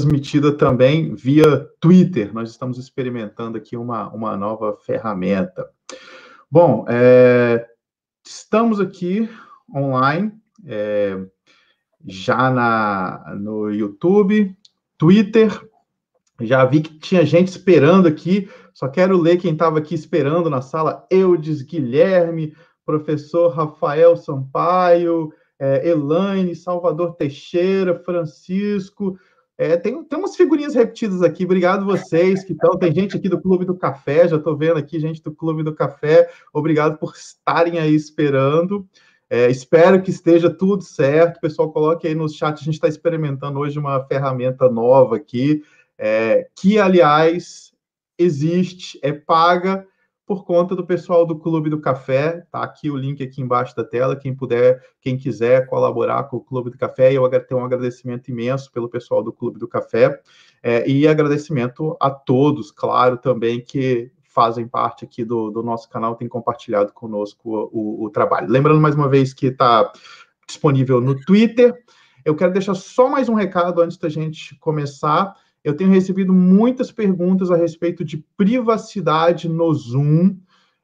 transmitida também via Twitter. Nós estamos experimentando aqui uma, uma nova ferramenta. Bom, é, estamos aqui online, é, já na, no YouTube, Twitter. Já vi que tinha gente esperando aqui. Só quero ler quem estava aqui esperando na sala: Eudes Guilherme, professor Rafael Sampaio, é, Elaine, Salvador Teixeira, Francisco. É, tem, tem umas figurinhas repetidas aqui. Obrigado vocês que estão. Tem gente aqui do Clube do Café, já estou vendo aqui gente do Clube do Café. Obrigado por estarem aí esperando. É, espero que esteja tudo certo. Pessoal, coloque aí no chat. A gente está experimentando hoje uma ferramenta nova aqui, é, que, aliás, existe, é paga por conta do pessoal do Clube do Café. Tá aqui o link aqui embaixo da tela. Quem puder, quem quiser colaborar com o Clube do Café, eu tenho um agradecimento imenso pelo pessoal do Clube do Café é, e agradecimento a todos, claro, também que fazem parte aqui do, do nosso canal, têm compartilhado conosco o, o, o trabalho. Lembrando mais uma vez que está disponível no Twitter. Eu quero deixar só mais um recado antes da gente começar. Eu tenho recebido muitas perguntas a respeito de privacidade no Zoom.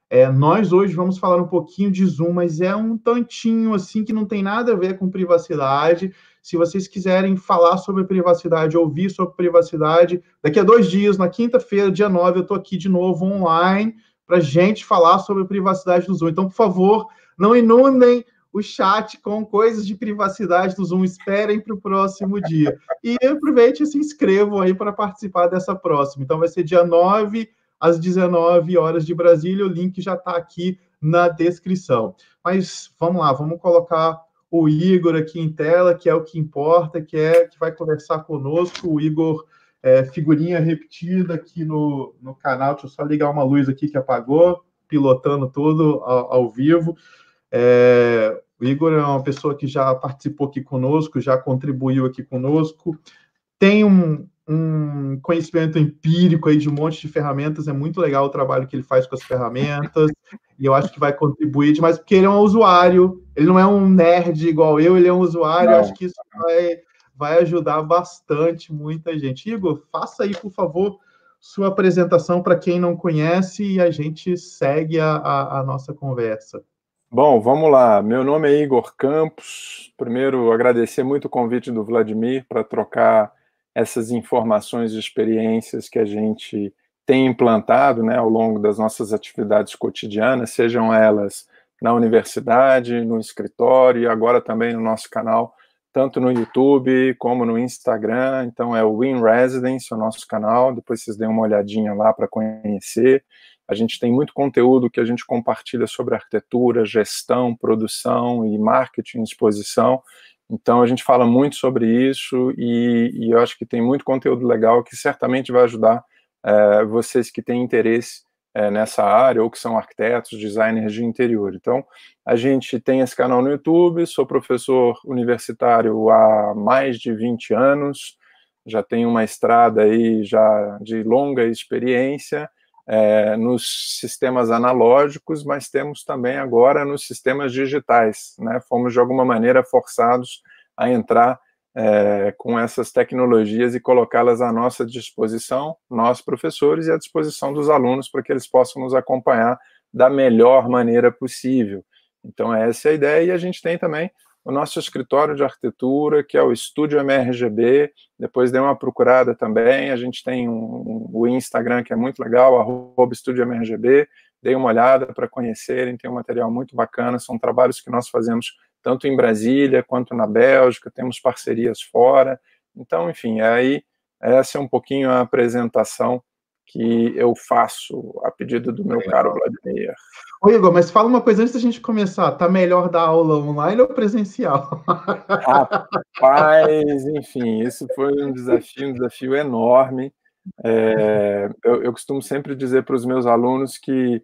É, nós hoje vamos falar um pouquinho de Zoom, mas é um tantinho assim que não tem nada a ver com privacidade. Se vocês quiserem falar sobre privacidade, ouvir sobre privacidade, daqui a dois dias, na quinta-feira, dia 9, eu estou aqui de novo online para gente falar sobre privacidade no Zoom. Então, por favor, não inundem o chat com coisas de privacidade do Zoom. Esperem para o próximo dia. E aproveite e se inscrevam aí para participar dessa próxima. Então, vai ser dia 9 às 19 horas de Brasília. O link já está aqui na descrição. Mas vamos lá, vamos colocar o Igor aqui em tela, que é o que importa, que é que vai conversar conosco. O Igor, é, figurinha repetida aqui no, no canal. Deixa eu só ligar uma luz aqui que apagou, pilotando tudo ao, ao vivo. É, o Igor é uma pessoa que já participou aqui conosco, já contribuiu aqui conosco, tem um, um conhecimento empírico aí de um monte de ferramentas, é muito legal o trabalho que ele faz com as ferramentas, e eu acho que vai contribuir demais, porque ele é um usuário, ele não é um nerd igual eu, ele é um usuário, acho que isso vai, vai ajudar bastante muita gente. Igor, faça aí, por favor, sua apresentação para quem não conhece e a gente segue a, a, a nossa conversa. Bom, vamos lá. Meu nome é Igor Campos. Primeiro, agradecer muito o convite do Vladimir para trocar essas informações e experiências que a gente tem implantado né, ao longo das nossas atividades cotidianas, sejam elas na universidade, no escritório e agora também no nosso canal, tanto no YouTube como no Instagram. Então, é o Win Residence, o nosso canal. Depois vocês dêem uma olhadinha lá para conhecer. A gente tem muito conteúdo que a gente compartilha sobre arquitetura, gestão, produção e marketing exposição. Então a gente fala muito sobre isso e, e eu acho que tem muito conteúdo legal que certamente vai ajudar é, vocês que têm interesse é, nessa área ou que são arquitetos, designers de interior. Então a gente tem esse canal no YouTube, sou professor universitário há mais de 20 anos, já tenho uma estrada aí já de longa experiência é, nos sistemas analógicos, mas temos também agora nos sistemas digitais. Né? Fomos, de alguma maneira, forçados a entrar é, com essas tecnologias e colocá-las à nossa disposição, nós professores, e à disposição dos alunos, para que eles possam nos acompanhar da melhor maneira possível. Então, essa é a ideia, e a gente tem também o nosso escritório de arquitetura, que é o Estúdio MRGB. Depois dê uma procurada também. A gente tem um, um, o Instagram, que é muito legal, arroba Estúdio MRGB. Dê uma olhada para conhecerem, tem um material muito bacana. São trabalhos que nós fazemos tanto em Brasília quanto na Bélgica, temos parcerias fora. Então, enfim, aí essa é um pouquinho a apresentação que eu faço a pedido do meu caro Vladimir. Ô Igor, mas fala uma coisa antes da gente começar. Tá melhor dar aula online ou presencial? Rapaz, enfim, isso foi um desafio, um desafio enorme. É, eu, eu, costumo sempre dizer para os meus alunos que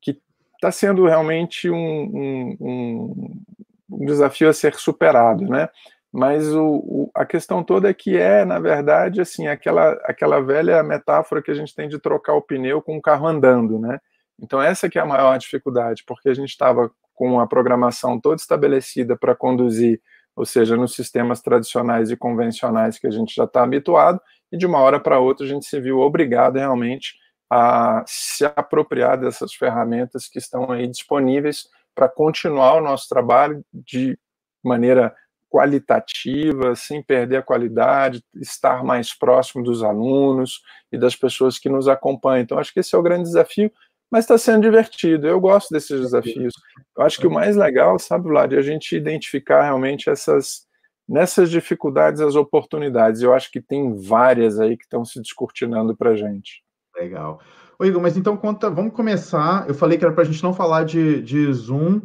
que está sendo realmente um, um, um, um desafio a ser superado, né? Mas o, o, a questão toda é que é, na verdade, assim, aquela, aquela velha metáfora que a gente tem de trocar o pneu com o carro andando, né? Então essa que é a maior dificuldade, porque a gente estava com a programação toda estabelecida para conduzir, ou seja, nos sistemas tradicionais e convencionais que a gente já está habituado, e de uma hora para outra a gente se viu obrigado realmente a se apropriar dessas ferramentas que estão aí disponíveis para continuar o nosso trabalho de maneira qualitativa, sem perder a qualidade, estar mais próximo dos alunos e das pessoas que nos acompanham. Então, acho que esse é o grande desafio, mas está sendo divertido. Eu gosto desses desafios. Eu acho que o mais legal, sabe, Vlad, é a gente identificar realmente essas nessas dificuldades as oportunidades. Eu acho que tem várias aí que estão se descortinando para a gente. Legal. Ô, Igor, mas então conta, vamos começar. Eu falei que era para a gente não falar de, de Zoom,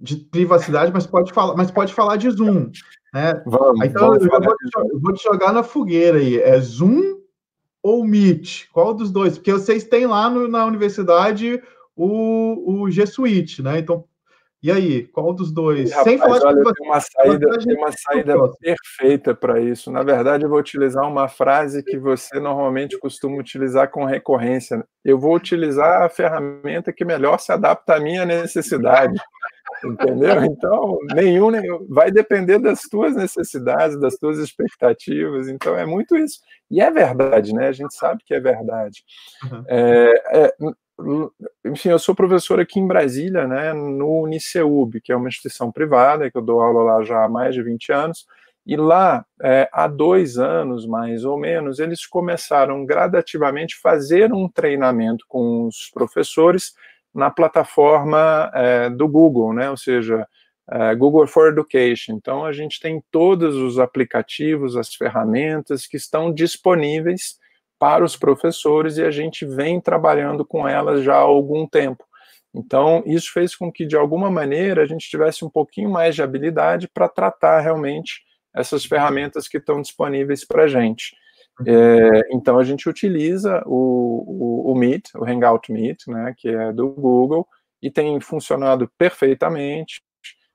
de privacidade, mas pode falar, mas pode falar de Zoom. Né? Vamos, então vamos eu, vou te, eu, vou te, jogar na fogueira aí. É Zoom ou Meet? Qual dos dois? Porque vocês têm lá no, na universidade o, o G Suite, né? Então e aí, qual dos dois? Rapaz, Sem falar olha, de tem uma saída, tem uma saída perfeita para isso. Na verdade, eu vou utilizar uma frase que você normalmente costuma utilizar com recorrência. Eu vou utilizar a ferramenta que melhor se adapta à minha necessidade. Entendeu? Então, nenhum, nenhum vai depender das tuas necessidades, das tuas expectativas. Então, é muito isso. E é verdade, né? A gente sabe que é verdade. Uhum. É, é, enfim, eu sou professor aqui em Brasília, né, no Uniceub, que é uma instituição privada, que eu dou aula lá já há mais de 20 anos, e lá, é, há dois anos, mais ou menos, eles começaram gradativamente fazer um treinamento com os professores na plataforma é, do Google, né, ou seja, é, Google for Education. Então, a gente tem todos os aplicativos, as ferramentas que estão disponíveis para os professores e a gente vem trabalhando com elas já há algum tempo. Então, isso fez com que, de alguma maneira, a gente tivesse um pouquinho mais de habilidade para tratar realmente essas ferramentas que estão disponíveis para a gente. É, então, a gente utiliza o, o, o, Meet, o Hangout Meet, né, que é do Google, e tem funcionado perfeitamente,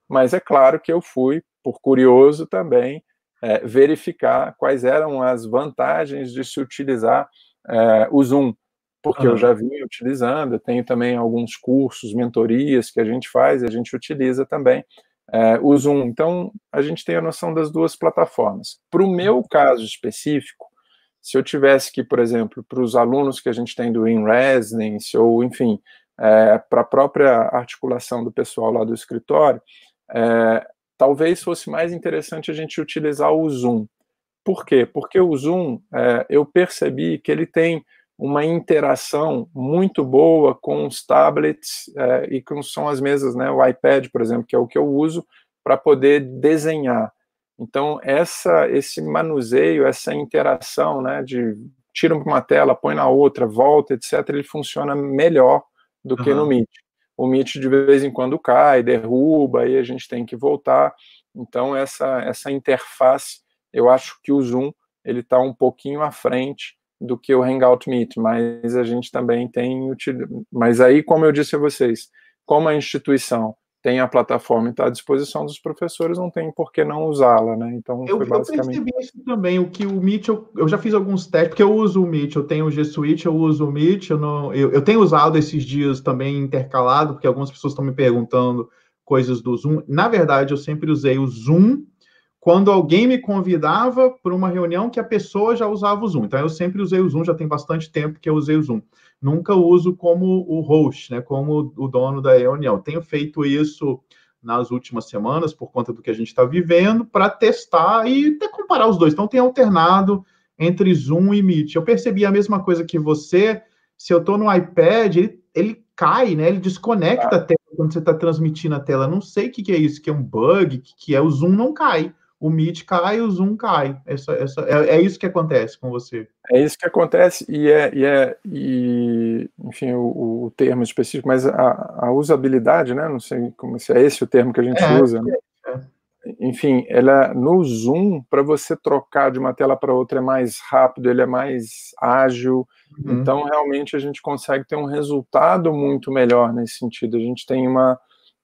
mas é claro que eu fui, por curioso também, é, verificar quais eram as vantagens de se utilizar é, o Zoom, porque uhum. eu já vinha utilizando, eu tenho também alguns cursos, mentorias que a gente faz, e a gente utiliza também é, o Zoom. Então, a gente tem a noção das duas plataformas. Para o meu caso específico, se eu tivesse que, por exemplo, para os alunos que a gente tem do In Residence, ou enfim, é, para a própria articulação do pessoal lá do escritório, é, talvez fosse mais interessante a gente utilizar o Zoom. Por quê? Porque o Zoom, é, eu percebi que ele tem uma interação muito boa com os tablets é, e com são as mesas, né, o iPad, por exemplo, que é o que eu uso para poder desenhar. Então, essa, esse manuseio, essa interação, né, de tira uma tela, põe na outra, volta, etc., ele funciona melhor do uhum. que no Meet o Meet de vez em quando cai, derruba, aí a gente tem que voltar. Então essa essa interface, eu acho que o Zoom ele está um pouquinho à frente do que o Hangout Meet, mas a gente também tem mas aí como eu disse a vocês, como a instituição tem a plataforma e está à disposição dos professores, não tem por que não usá-la, né? Então, eu, basicamente... eu percebi isso também, o que o Meet, eu, eu, já fiz alguns testes, porque eu uso o Meet, eu tenho o G Suite, eu uso o Meet, eu, não, eu, eu tenho usado esses dias também intercalado, porque algumas pessoas estão me perguntando coisas do Zoom. Na verdade, eu sempre usei o Zoom quando alguém me convidava para uma reunião que a pessoa já usava o Zoom. Então, eu sempre usei o Zoom, já tem bastante tempo que eu usei o Zoom nunca uso como o host, né, como o dono da reunião. Tenho feito isso nas últimas semanas, por conta do que a gente está vivendo, para testar e até comparar os dois. Então, tem alternado entre Zoom e Meet. Eu percebi a mesma coisa que você. Se eu estou no iPad, ele, ele, cai, né? Ele desconecta a tela quando você está transmitindo a tela. Não sei o que, que é isso, que é um bug, que, que é o Zoom não cai o Meet cai, o Zoom cai. Essa, essa, é, é, isso que acontece com você. É isso que acontece, e é, e é e, enfim, o, o termo específico, mas a, a, usabilidade, né? Não sei como se é esse o termo que a gente é, usa. Né? É. Enfim, ela no Zoom, para você trocar de uma tela para outra é mais rápido, ele é mais ágil. Uhum. Então, realmente, a gente consegue ter um resultado muito melhor nesse sentido. A gente tem uma,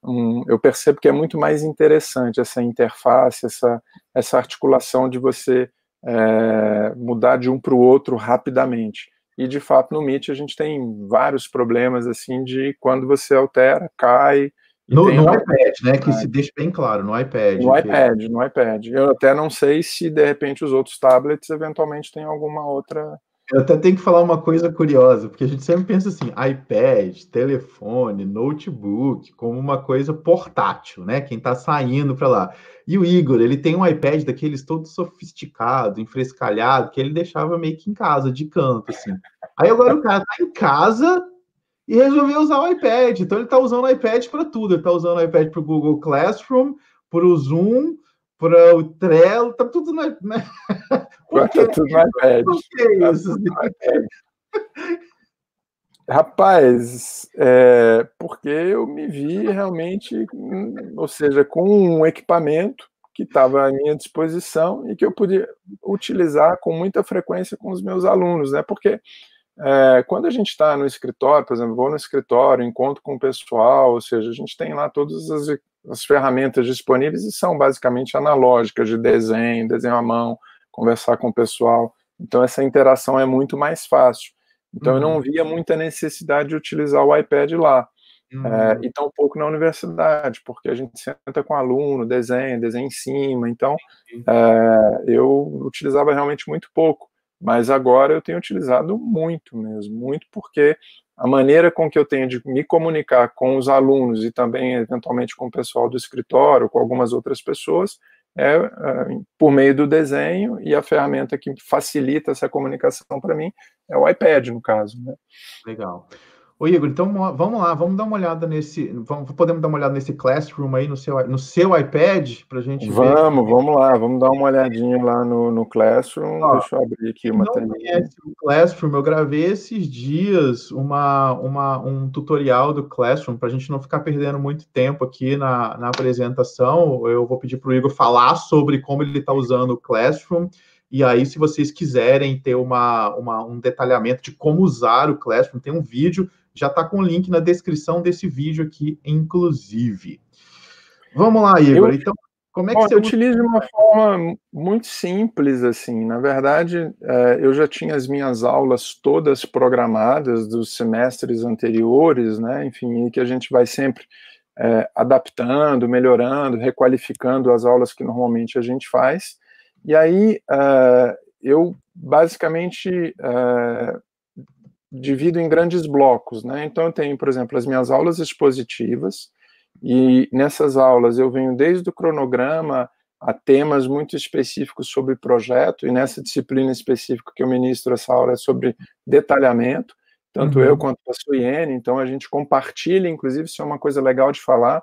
um, eu percebo que é muito mais interessante essa interface, essa, essa articulação de você é, mudar de um para o outro rapidamente. E de fato no Meet a gente tem vários problemas assim de quando você altera, cai No, no iPad, né? Que se deixa bem claro, no iPad. No iPad, no iPad. Eu até não sei se, de repente, os outros tablets eventualmente têm alguma outra eu até tenho que falar uma coisa curiosa, porque a gente sempre pensa assim, iPad, telefone, notebook, como uma coisa portátil, né? Quem está saindo para lá. E o Igor, ele tem um iPad daqueles todo sofisticado, enfrescalhado, que ele deixava meio que em casa, de canto, assim. Aí agora o cara tá em casa e resolveu usar o iPad. Então ele está usando o iPad para tudo. Ele está usando o iPad para o Google Classroom, para o Zoom, para o Trello, tá tudo na. Né? Por que, tá tudo no iPad. Por que tá isso? Rapaz, é, porque eu me vi realmente, ou seja, com um equipamento que estava à minha disposição e que eu podia utilizar com muita frequência com os meus alunos, né? Porque é, quando a gente está no escritório, por exemplo, vou no escritório, encontro com o pessoal, ou seja, a gente tem lá todas as, as ferramentas disponíveis e são basicamente analógicas de desenho, desenho à mão, conversar com o pessoal. Então, essa interação é muito mais fácil. Então, uhum. eu não uhum. via muita necessidade de utilizar o iPad lá. Uhum. É, e tampouco na universidade, porque a gente senta com aluno, desenha, desenha em cima. Então, é, eu utilizava realmente muito pouco. Mas agora eu tenho utilizado muito mesmo, muito porque a maneira com que eu tenho de me comunicar com os alunos e também, eventualmente, com o pessoal do escritório, com algumas outras pessoas, é, é por meio do desenho e a ferramenta que facilita essa comunicação para mim é o iPad, no caso. Né? Legal. Ô Igor, então vamos lá, vamos dar uma olhada nesse, vamos, podemos dar uma olhada nesse Classroom aí no seu, no seu iPad para a gente vamos, ver. Vamos, vamos lá, vamos dar uma olhadinha lá no, no Classroom. Ó, Deixa eu abrir aqui uma tela. o Classroom, eu gravei esses dias uma, uma, um tutorial do Classroom para a gente não ficar perdendo muito tempo aqui na, na apresentação. Eu vou pedir para o Igor falar sobre como ele está usando o Classroom. E aí, se vocês quiserem ter uma, uma, um detalhamento de como usar o Classroom, tem um vídeo já está com o link na descrição desse vídeo aqui, inclusive. Vamos lá, Igor. Eu, então, como é que você eu utilizo de uma forma muito simples, assim. Na verdade, é, eu já tinha as minhas aulas todas programadas dos semestres anteriores, né? Enfim, que a gente vai sempre é, adaptando, melhorando, requalificando as aulas que normalmente a gente faz. E aí, é, eu basicamente é, divido em grandes blocos, né? Então eu tenho, por exemplo, as minhas aulas expositivas e nessas aulas eu venho desde o cronograma a temas muito específicos sobre projeto e nessa disciplina específica que eu ministro essa aula é sobre detalhamento, tanto uhum. eu quanto a Suiene, então a gente compartilha, inclusive isso é uma coisa legal de falar,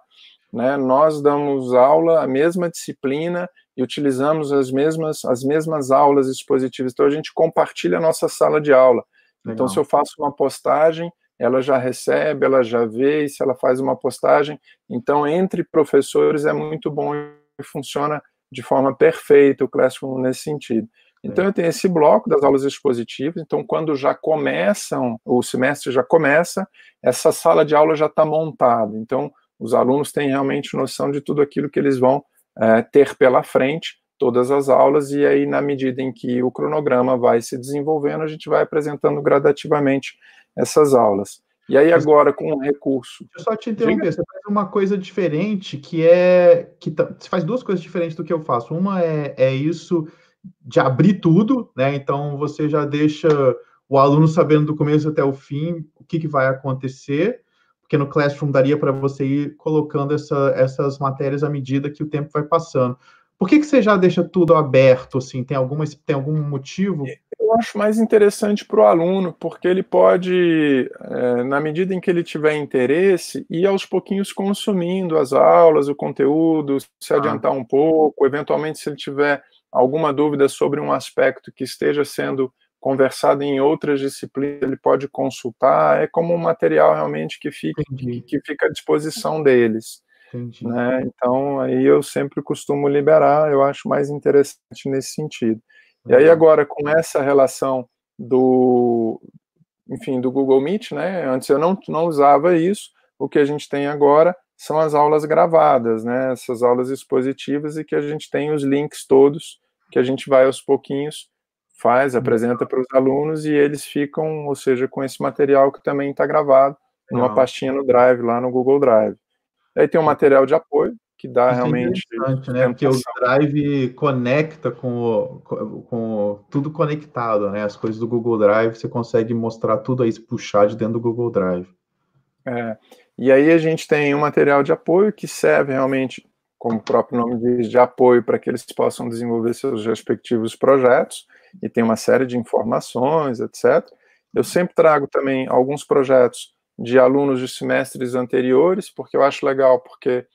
né? Nós damos aula a mesma disciplina e utilizamos as mesmas as mesmas aulas expositivas, então a gente compartilha a nossa sala de aula. Legal. Então, se eu faço uma postagem, ela já recebe, ela já vê, e se ela faz uma postagem, então, entre professores é muito bom e funciona de forma perfeita o Classroom nesse sentido. Então, eu tenho esse bloco das aulas expositivas, então, quando já começam, o semestre já começa, essa sala de aula já está montada, então, os alunos têm realmente noção de tudo aquilo que eles vão é, ter pela frente, todas as aulas, e aí, na medida em que o cronograma vai se desenvolvendo, a gente vai apresentando gradativamente essas aulas. E aí, agora, com o recurso. Deixa eu só te interromper, você faz uma coisa diferente, que é. que tá, Você faz duas coisas diferentes do que eu faço. Uma é, é isso de abrir tudo, né? Então, você já deixa o aluno sabendo do começo até o fim o que, que vai acontecer, porque no Classroom daria para você ir colocando essa, essas matérias à medida que o tempo vai passando. Por que, que você já deixa tudo aberto? Assim, tem, alguma, tem algum motivo? Eu acho mais interessante para o aluno, porque ele pode, é, na medida em que ele tiver interesse, ir aos pouquinhos consumindo as aulas, o conteúdo, se ah. adiantar um pouco, eventualmente, se ele tiver alguma dúvida sobre um aspecto que esteja sendo conversado em outras disciplinas, ele pode consultar. É como um material realmente que fica, que, que fica à disposição deles. Entendi. Né? Então, aí eu sempre costumo liberar, eu acho mais interessante nesse sentido. E aí agora, com essa relação do, enfim, do Google Meet, né? Antes eu não, não usava isso, o que a gente tem agora são as aulas gravadas, né? Essas aulas expositivas e que a gente tem os links todos, que a gente vai aos pouquinhos, faz, uhum. apresenta para os alunos e eles ficam, ou seja, com esse material que também está gravado numa pastinha no Drive, lá no Google Drive. Aí tem um material de apoio, que dá Isso é realmente. É né? Porque o Drive conecta com, o, com, com, tudo conectado, né? As coisas do Google Drive, você consegue mostrar tudo aí, puxar de dentro do Google Drive. É. E aí a gente tem um material de apoio que serve realmente, como o próprio nome diz, de apoio para que eles possam desenvolver seus respectivos projetos, e tem uma série de informações, etc. Eu sempre trago também alguns projetos de alunos de semestres anteriores, porque eu acho legal, porque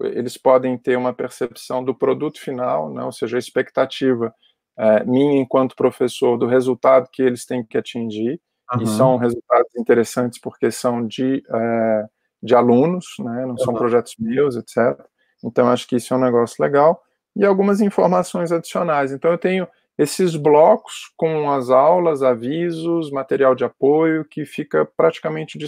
eles podem ter uma percepção do produto final, né, ou seja, a expectativa é, minha enquanto professor do resultado que eles têm que atingir, uhum. e são resultados interessantes porque são de, é, de alunos, né, não uhum. são projetos meus, etc. Então, acho que isso é um negócio legal, e algumas informações adicionais. Então, eu tenho esses blocos com as aulas, avisos, material de apoio, que fica praticamente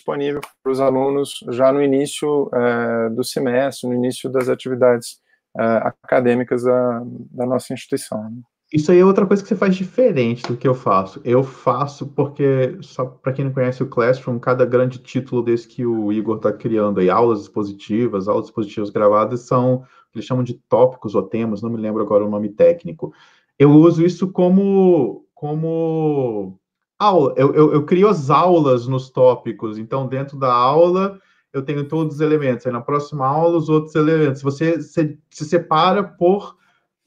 disponível para os alunos já no início é, do semestre, no início das atividades é, acadêmicas da, da, nossa instituição. Né? Isso aí é outra coisa que você faz diferente do que eu faço. Eu faço porque, só para quem não conhece o Classroom, cada grande título desse que o Igor está criando aí, aulas expositivas, aulas expositivas gravadas, são eles chamam de tópicos ou temas, não me lembro agora o nome técnico. Eu uso isso como, como aula. Eu, eu, eu, crio as aulas nos tópicos. Então, dentro da aula, eu tenho todos os elementos. Aí, na próxima aula, os outros elementos. Você se, se separa por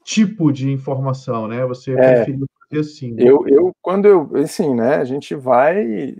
tipo de informação, né? Você é, prefere fazer assim. Eu, eu, quando eu, assim, né? A gente vai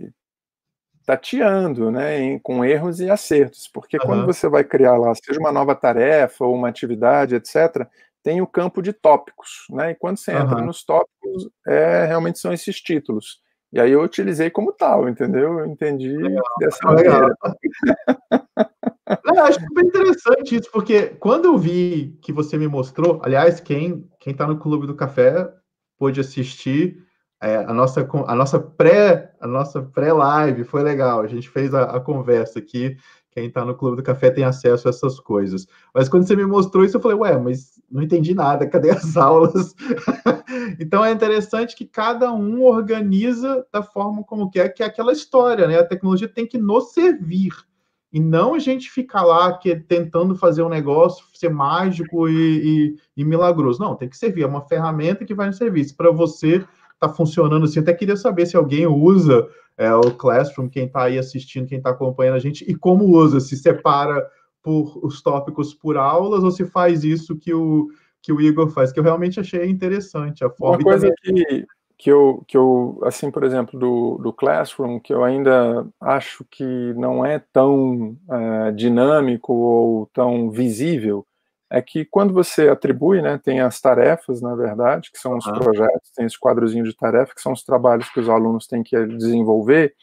tateando, né, em, com erros e acertos, porque uhum. quando você vai criar lá, seja uma nova tarefa ou uma atividade, etc., tem o campo de tópicos, né, e quando você entra nos tópicos, é, realmente são esses títulos. E aí eu utilizei como tal, entendeu? Eu entendi legal, dessa maneira. Acho bem interessante isso, porque quando eu vi que você me mostrou, aliás, quem quem está no Clube do Café pôde assistir é, a nossa a nossa pré a nossa pré-live foi legal. A gente fez a, a conversa aqui quem está no Clube do Café tem acesso a essas coisas. Mas quando você me mostrou isso, eu falei, ué, mas não entendi nada, cadê as aulas? então é interessante que cada um organiza da forma como quer, que é aquela história, né? A tecnologia tem que nos servir. E não a gente ficar lá que, tentando fazer um negócio ser mágico e, e, e milagroso. Não, tem que servir. É uma ferramenta que vai nos servir. Para você tá funcionando assim, até queria saber se alguém usa é, o Classroom, quem está aí assistindo, quem está acompanhando a gente, e como usa, se separa por os tópicos por aulas ou se faz isso que o, que o Igor faz, que eu realmente achei interessante a forma. Uma coisa também... que, que, eu, que eu, assim, por exemplo, do, do Classroom, que eu ainda acho que não é tão uh, dinâmico ou tão visível, é que quando você atribui, né, tem as tarefas, na verdade, que são os projetos, tem esse quadrozinho de tarefa, que são os trabalhos que os alunos têm que desenvolver,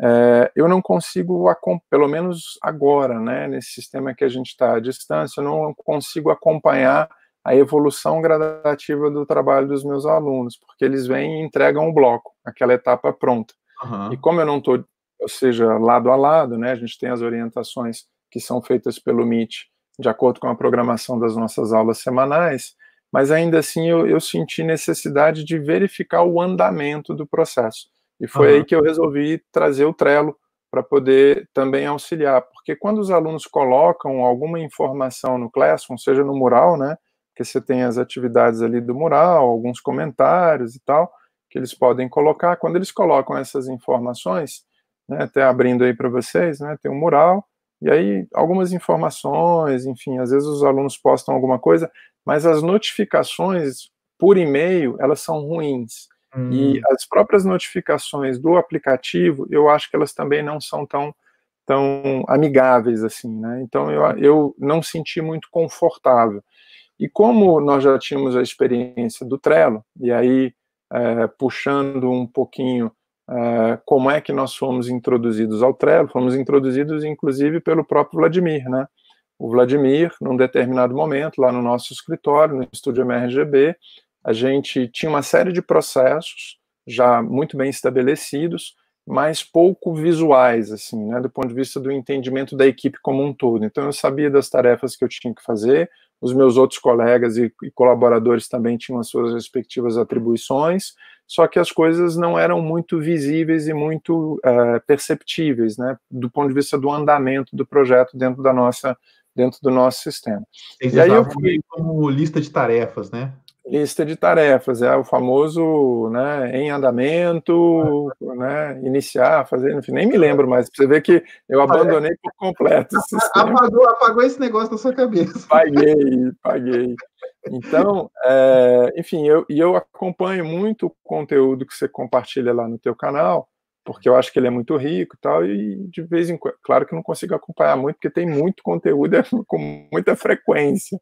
é, eu não consigo, pelo menos agora, né, nesse sistema que a gente está à distância, eu não consigo acompanhar a evolução gradativa do trabalho dos meus alunos, porque eles vêm e entregam o bloco, aquela etapa pronta. Uhum. E como eu não estou, ou seja, lado a lado, né, a gente tem as orientações que são feitas pelo Meet, de acordo com a programação das nossas aulas semanais, mas ainda assim eu, eu senti necessidade de verificar o andamento do processo. E foi uhum. aí que eu resolvi trazer o Trello para poder também auxiliar, porque quando os alunos colocam alguma informação no Classroom, seja no mural, né, que você tem as atividades ali do mural, alguns comentários e tal, que eles podem colocar, quando eles colocam essas informações, né, até abrindo aí para vocês, né, tem um mural, e aí, algumas informações, enfim, às vezes os alunos postam alguma coisa, mas as notificações por e-mail, elas são ruins. Hum. E as próprias notificações do aplicativo, eu acho que elas também não são tão, tão amigáveis assim, né? Então, eu, eu não senti muito confortável. E como nós já tínhamos a experiência do Trello, e aí, é, puxando um pouquinho uh, como é que nós fomos introduzidos ao Trello, fomos introduzidos inclusive pelo próprio Vladimir, né? O Vladimir, num determinado momento, lá no nosso escritório, no estúdio MRGB, a gente tinha uma série de processos já muito bem estabelecidos, mas pouco visuais, assim, né, do ponto de vista do entendimento da equipe como um todo. Então, eu sabia das tarefas que eu tinha que fazer, os meus outros colegas e, e colaboradores também tinham as suas respectivas atribuições, só que as coisas não eram muito visíveis e muito uh, perceptíveis, né, do ponto de vista do andamento do projeto dentro da nossa dentro do nosso sistema. E aí eu fui como lista de tarefas, né? Lista de tarefas, é o famoso né, em andamento, né, iniciar, fazer, enfim, nem me lembro mais. Você vê que eu abandonei por completo. Apagou, apagou esse negócio da sua cabeça. Paguei, paguei. Então, é, enfim, eu, e eu acompanho muito o conteúdo que você compartilha lá no teu canal, porque eu acho que ele é muito rico e tal, e de vez em quando, claro que não consigo acompanhar muito, porque tem muito conteúdo com muita frequência,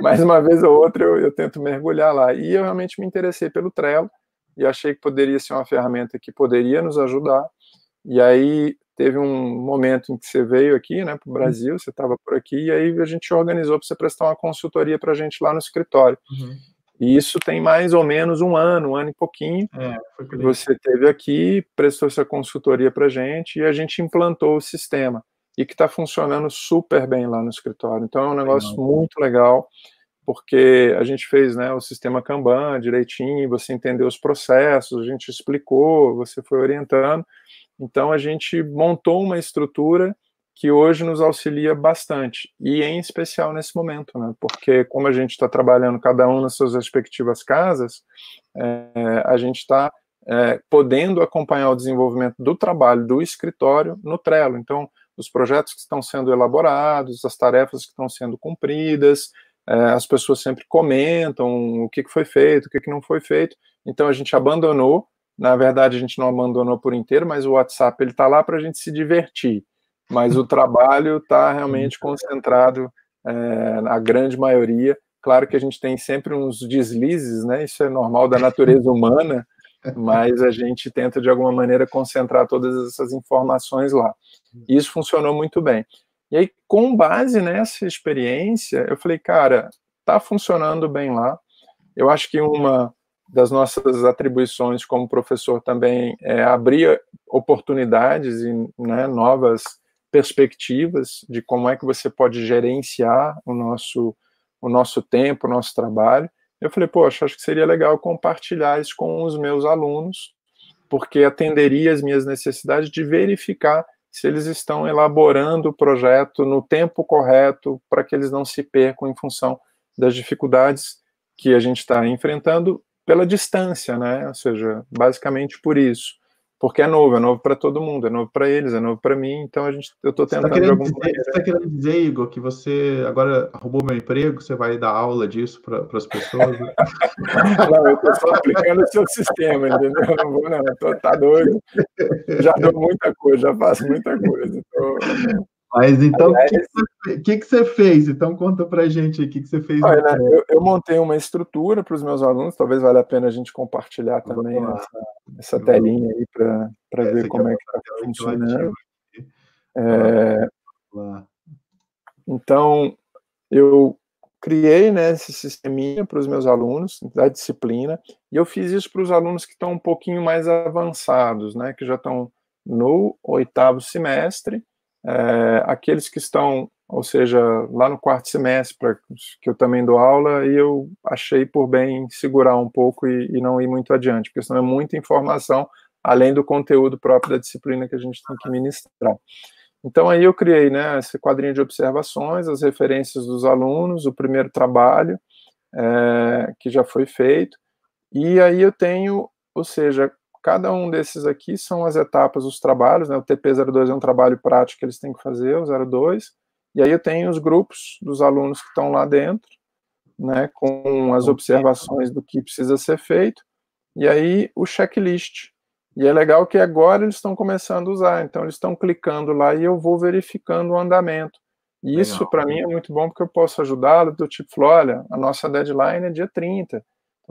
mas uma vez ou outra eu, eu tento mergulhar lá, e eu realmente me interessei pelo Trello, e achei que poderia ser uma ferramenta que poderia nos ajudar, e aí teve um momento em que você veio aqui, né, para o Brasil, você estava por aqui, e aí a gente organizou para você prestar uma consultoria para a gente lá no escritório. Uhum. E isso tem mais ou menos um ano, um ano e pouquinho, é, você teve aqui, prestou essa consultoria para a gente, e a gente implantou o sistema, e que está funcionando super bem lá no escritório. Então é um negócio muito legal, porque a gente fez né, o sistema Kanban direitinho, você entendeu os processos, a gente explicou, você foi orientando, então a gente montou uma estrutura que hoje nos auxilia bastante, e em especial nesse momento, né? Porque como a gente está trabalhando cada um nas suas respectivas casas, é, a gente está é, podendo acompanhar o desenvolvimento do trabalho do escritório no Trello. Então, os projetos que estão sendo elaborados, as tarefas que estão sendo cumpridas, é, as pessoas sempre comentam o que, que foi feito, o que, que não foi feito. Então, a gente abandonou na verdade, a gente não abandonou por inteiro, mas o WhatsApp ele está lá para a gente se divertir. Mas o trabalho está realmente concentrado é, na grande maioria. Claro que a gente tem sempre uns deslizes, né? Isso é normal da natureza humana, mas a gente tenta de alguma maneira concentrar todas essas informações lá. E isso funcionou muito bem. E aí, com base nessa experiência, eu falei, cara, tá funcionando bem lá. Eu acho que uma das nossas atribuições como professor também é abrir oportunidades e né, novas perspectivas de como é que você pode gerenciar o nosso, o nosso tempo, o nosso trabalho. Eu falei, poxa, acho que seria legal compartilhar isso com os meus alunos, porque atenderia as minhas necessidades de verificar se eles estão elaborando o projeto no tempo correto para que eles não se percam em função das dificuldades que a gente está enfrentando pela distância, né? Ou seja, basicamente por isso. Porque é novo, é novo para todo mundo, é novo para eles, é novo para mim, então a gente, eu estou tá tentando tá de alguma dizer, Você está querendo dizer, Igor, que você agora roubou meu emprego, você vai dar aula disso para as pessoas? não, eu estou só aplicando o seu sistema, entendeu? Eu não vou, não, eu tô, tá doido. Já dou muita coisa, já faço muita coisa. Tô... Mas então, o que, que, que, você fez? Então, conta pra gente o que, que você fez. Olha, eu, eu, montei uma estrutura para os meus alunos, talvez valha a pena a gente compartilhar também essa, essa, telinha aí para ver como é que está funcionando. É, então, eu criei né, esse sisteminha para os meus alunos da disciplina, e eu fiz isso para os alunos que estão um pouquinho mais avançados, né, que já estão no oitavo semestre, é, aqueles que estão, ou seja, lá no quarto semestre, pra, que eu também dou aula, e eu achei por bem segurar um pouco e, e não ir muito adiante, porque senão é muita informação, além do conteúdo próprio da disciplina que a gente tem que ministrar. Então aí eu criei, né, esse quadrinho de observações, as referências dos alunos, o primeiro trabalho é, que já foi feito, e aí eu tenho, ou seja, Cada um desses aqui são as etapas dos trabalhos, né? O TP02 é um trabalho prático que eles têm que fazer, o 02. E aí eu tenho os grupos dos alunos que estão lá dentro, né, com as observações do que precisa ser feito, e aí o checklist. E é legal que agora eles estão começando a usar, então eles estão clicando lá e eu vou verificando o andamento. E isso para mim é muito bom porque eu posso ajudá-lo do tipo, olha, a nossa deadline é dia 30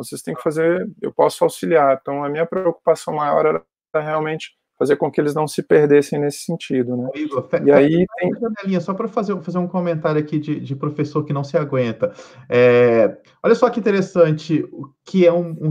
vocês têm que fazer, eu posso auxiliar. Então, a minha preocupação maior era realmente fazer com que eles não se perdessem nesse sentido, né? Igor, e aí tem... só para fazer, fazer um comentário aqui de, de, professor que não se aguenta. É, olha só que interessante, o que é um, um,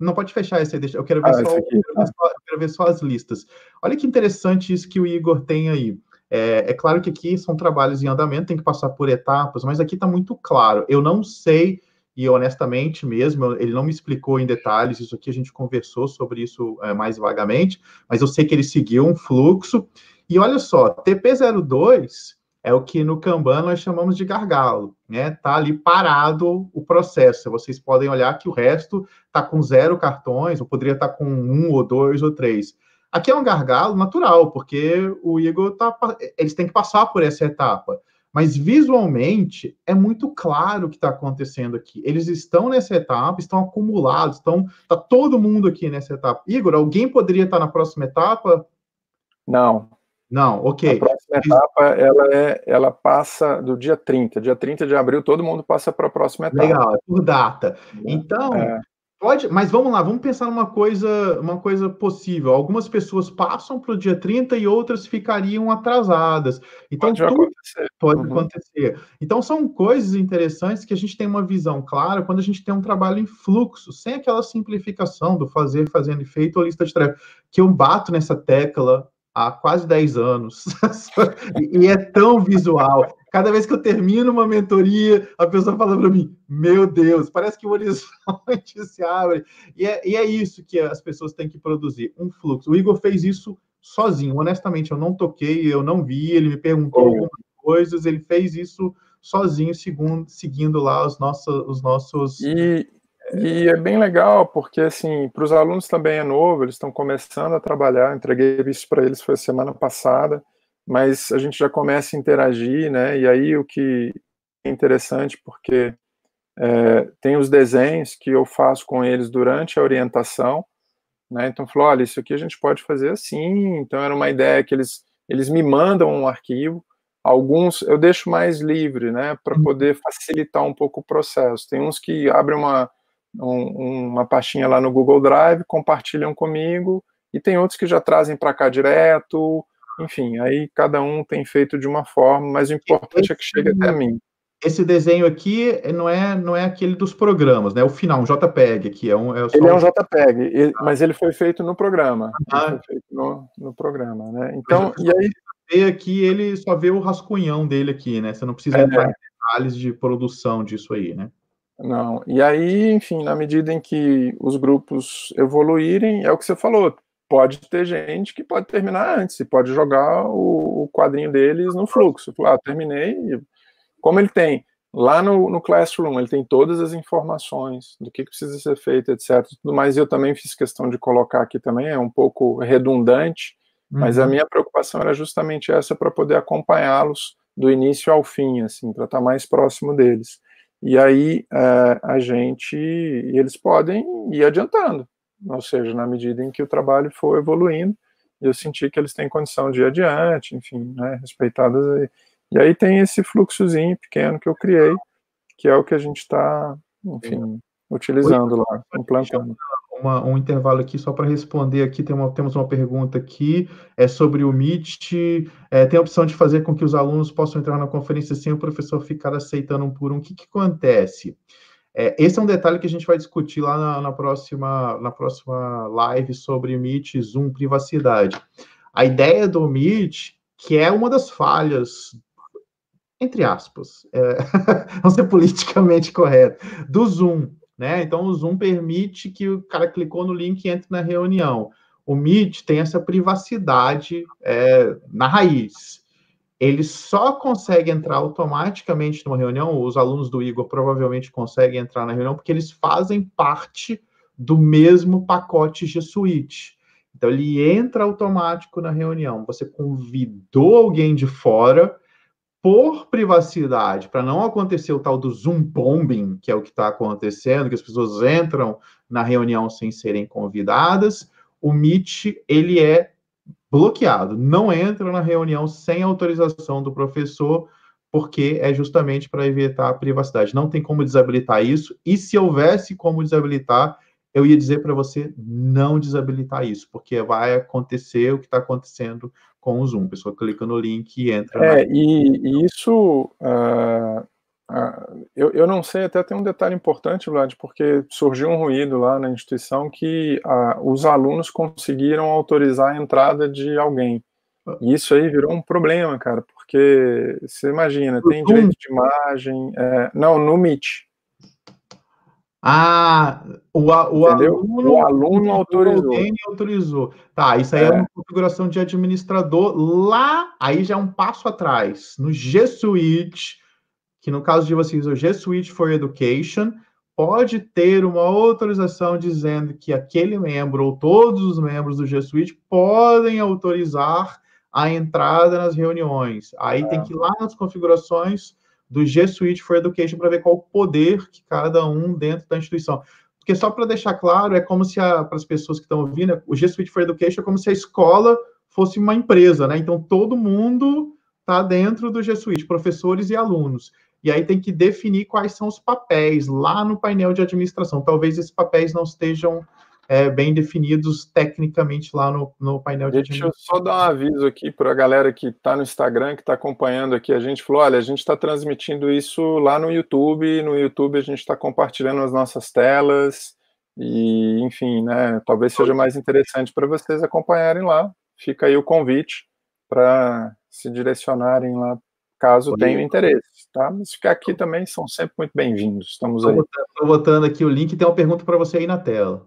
não pode fechar esse, eu quero ver, ah, só, aqui, tá. eu quero ver só as listas. Olha que interessante isso que o Igor tem aí. É, é, claro que aqui são trabalhos em andamento, tem que passar por etapas, mas aqui está muito claro. Eu não sei e honestamente mesmo, ele não me explicou em detalhes isso aqui, a gente conversou sobre isso é, mais vagamente, mas eu sei que ele seguiu um fluxo. E olha só, TP02 é o que no Kanban nós chamamos de gargalo, né? Tá ali parado o processo. Vocês podem olhar que o resto tá com zero cartões, ou poderia estar tá com um ou dois ou três. Aqui é um gargalo natural, porque o Igor tá, eles têm que passar por essa etapa. Mas visualmente é muito claro o que está acontecendo aqui. Eles estão nessa etapa, estão acumulados, estão tá todo mundo aqui nessa etapa. Igor, alguém poderia estar tá na próxima etapa? Não, não, ok. A próxima etapa, ela, é, ela passa do dia 30. Dia 30 de abril, todo mundo passa para a próxima etapa. Legal, é por data. Então, é. Pode, mas vamos lá, vamos pensar numa coisa, uma coisa possível. Algumas pessoas passam para o dia 30 e outras ficariam atrasadas. Então, pode acontecer. Pode uhum. acontecer. Então, são coisas interessantes que a gente tem uma visão clara quando a gente tem um trabalho em fluxo, sem aquela simplificação do fazer, fazendo efeito ou lista de tarefas. Que eu bato nessa tecla há quase 10 anos. e é tão visual. Cada vez que eu termino uma mentoria, a pessoa fala para mim: Meu Deus, parece que o horizonte se abre. E é, e é isso que as pessoas têm que produzir: um fluxo. O Igor fez isso sozinho. Honestamente, eu não toquei, eu não vi. Ele me perguntou oh. algumas coisas, ele fez isso sozinho, segundo, seguindo lá os nossos. Os nossos e, e é bem legal, porque assim, para os alunos também é novo, eles estão começando a trabalhar, entreguei isso para eles foi semana passada, mas a gente já começa a interagir, né? E aí o que é interessante, porque é, tem os desenhos que eu faço com eles durante a orientação, né? Então falou, olha, isso aqui a gente pode fazer assim. Então era uma ideia que eles eles me mandam um arquivo, alguns eu deixo mais livre, né, para uhum. poder facilitar um pouco o processo. Tem uns que abrem uma um, uma pastinha lá no Google Drive, compartilham comigo, e tem outros que já trazem para cá direto, enfim, aí cada um tem feito de uma forma, mas o importante esse, é que chegue até mim. Esse desenho aqui não é não é aquele dos programas, né? O final, um JPEG aqui é um. É ele é um JPEG, ele, mas ele foi feito no programa. Ah. foi feito no, no programa, né? Então, e aí vê aqui ele só vê o rascunhão dele aqui, né? Você não precisa é, entrar em detalhes de produção disso aí, né? Não. E aí, enfim, na medida em que os grupos evoluírem, é o que você falou. Pode ter gente que pode terminar antes, e pode jogar o, quadrinho deles no fluxo. Ah, terminei. Como ele tem lá no, no, Classroom, ele tem todas as informações do que, que precisa ser feito, etc. Tudo mais, eu também fiz questão de colocar aqui também, é um pouco redundante, uhum. mas a uhum. minha preocupação era justamente essa para poder acompanhá-los do início ao fim, assim, para estar mais próximo deles. E aí é, a gente, e eles podem ir adiantando, ou seja, na medida em que o trabalho for evoluindo, eu senti que eles têm condição de ir adiante, enfim, né, respeitadas aí. E aí tem esse fluxozinho pequeno que eu criei, que é o que a gente está, enfim, utilizando lá, implantando uma, um intervalo aqui só para responder aqui. Tem uma, temos uma pergunta aqui é sobre o Meet. É, tem a opção de fazer com que os alunos possam entrar na conferência sem o professor ficar aceitando um por um. O que, que acontece? É, esse é um detalhe que a gente vai discutir lá na, na, próxima, na próxima live sobre Meet, Zoom, privacidade. A ideia do Meet, que é uma das falhas entre aspas, é, não ser politicamente correto, do Zoom, né? Então, o Zoom permite que o cara clicou no link e entre na reunião. O Meet tem essa privacidade é, na raiz. Ele só consegue entrar automaticamente numa reunião, os alunos do Igor provavelmente conseguem entrar na reunião, porque eles fazem parte do mesmo pacote G Suite. Então, ele entra automático na reunião. Você convidou alguém de fora, por privacidade, para não acontecer o tal do Zoom bombing, que é o que está acontecendo, que as pessoas entram na reunião sem serem convidadas, o Meet ele é bloqueado, não entra na reunião sem autorização do professor, porque é justamente para evitar a privacidade. Não tem como desabilitar isso, e se houvesse como desabilitar, eu ia dizer para você não desabilitar isso, porque vai acontecer o que está acontecendo com o Zoom. A pessoa clica no link e entra. É, na... e, e, isso. Uh, uh, eu, eu não sei, até tem um detalhe importante, Vlad, porque surgiu um ruído lá na instituição que uh, os alunos conseguiram autorizar a entrada de alguém. E isso aí virou um problema, cara, porque você imagina, tem direito de imagem. É, não, no Meet. Ah, o, o aluno, o aluno autorizou. autorizou. Tá, isso aí é. é uma configuração de administrador lá, aí já é um passo atrás. No G Suite, que no caso de vocês, o G Suite for Education, pode ter uma autorização dizendo que aquele membro ou todos os membros do G Suite podem autorizar a entrada nas reuniões. Aí é. tem que ir lá nas configurações do G Suite for Education para ver qual o poder que cada um dentro da instituição. Porque só para deixar claro, é como se para as pessoas que estão ouvindo, o G Suite for Education é como se a escola fosse uma empresa, né? Então todo mundo está dentro do G Suite, professores e alunos. E aí tem que definir quais são os papéis lá no painel de administração. Talvez esses papéis não estejam é, bem definidos tecnicamente lá no, no painel de Deixa eu só dar um aviso aqui para a galera que está no Instagram, que está acompanhando aqui. A gente falou: olha, a gente está transmitindo isso lá no YouTube. No YouTube a gente está compartilhando as nossas telas. E, enfim, né? Talvez seja mais interessante para vocês acompanharem lá. Fica aí o convite para se direcionarem lá, caso tenham interesse, tá? Mas ficar aqui também são sempre muito bem-vindos. Estamos aí. Estou botando aqui o link, tem uma pergunta para você aí na tela.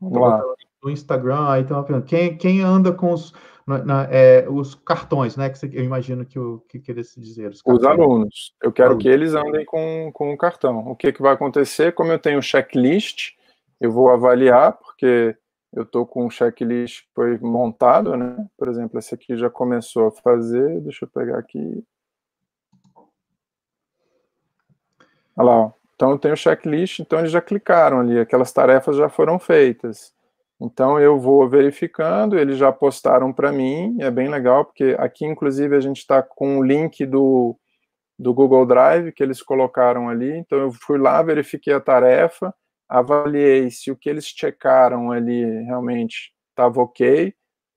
Vamos lá. No Instagram, aí tem uma pergunta. Quem, quem anda com os, na, na, é, os cartões, né? Que eu imagino que o que queria se dizer. Os, os, alunos. Eu quero alunos. que eles andem com, com o cartão. O que, que vai acontecer? Como eu tenho checklist, eu vou avaliar, porque eu estou com um checklist que foi montado, né? Por exemplo, esse aqui já começou a fazer. Deixa eu pegar aqui. Olha lá. Então, eu tenho checklist, então eles já clicaram ali, aquelas tarefas já foram feitas. Então, eu vou verificando, eles já postaram para mim, é bem legal, porque aqui, inclusive, a gente está com o link do, do Google Drive que eles colocaram ali. Então, eu fui lá, verifiquei a tarefa, avaliei se o que eles checaram ali realmente estava ok,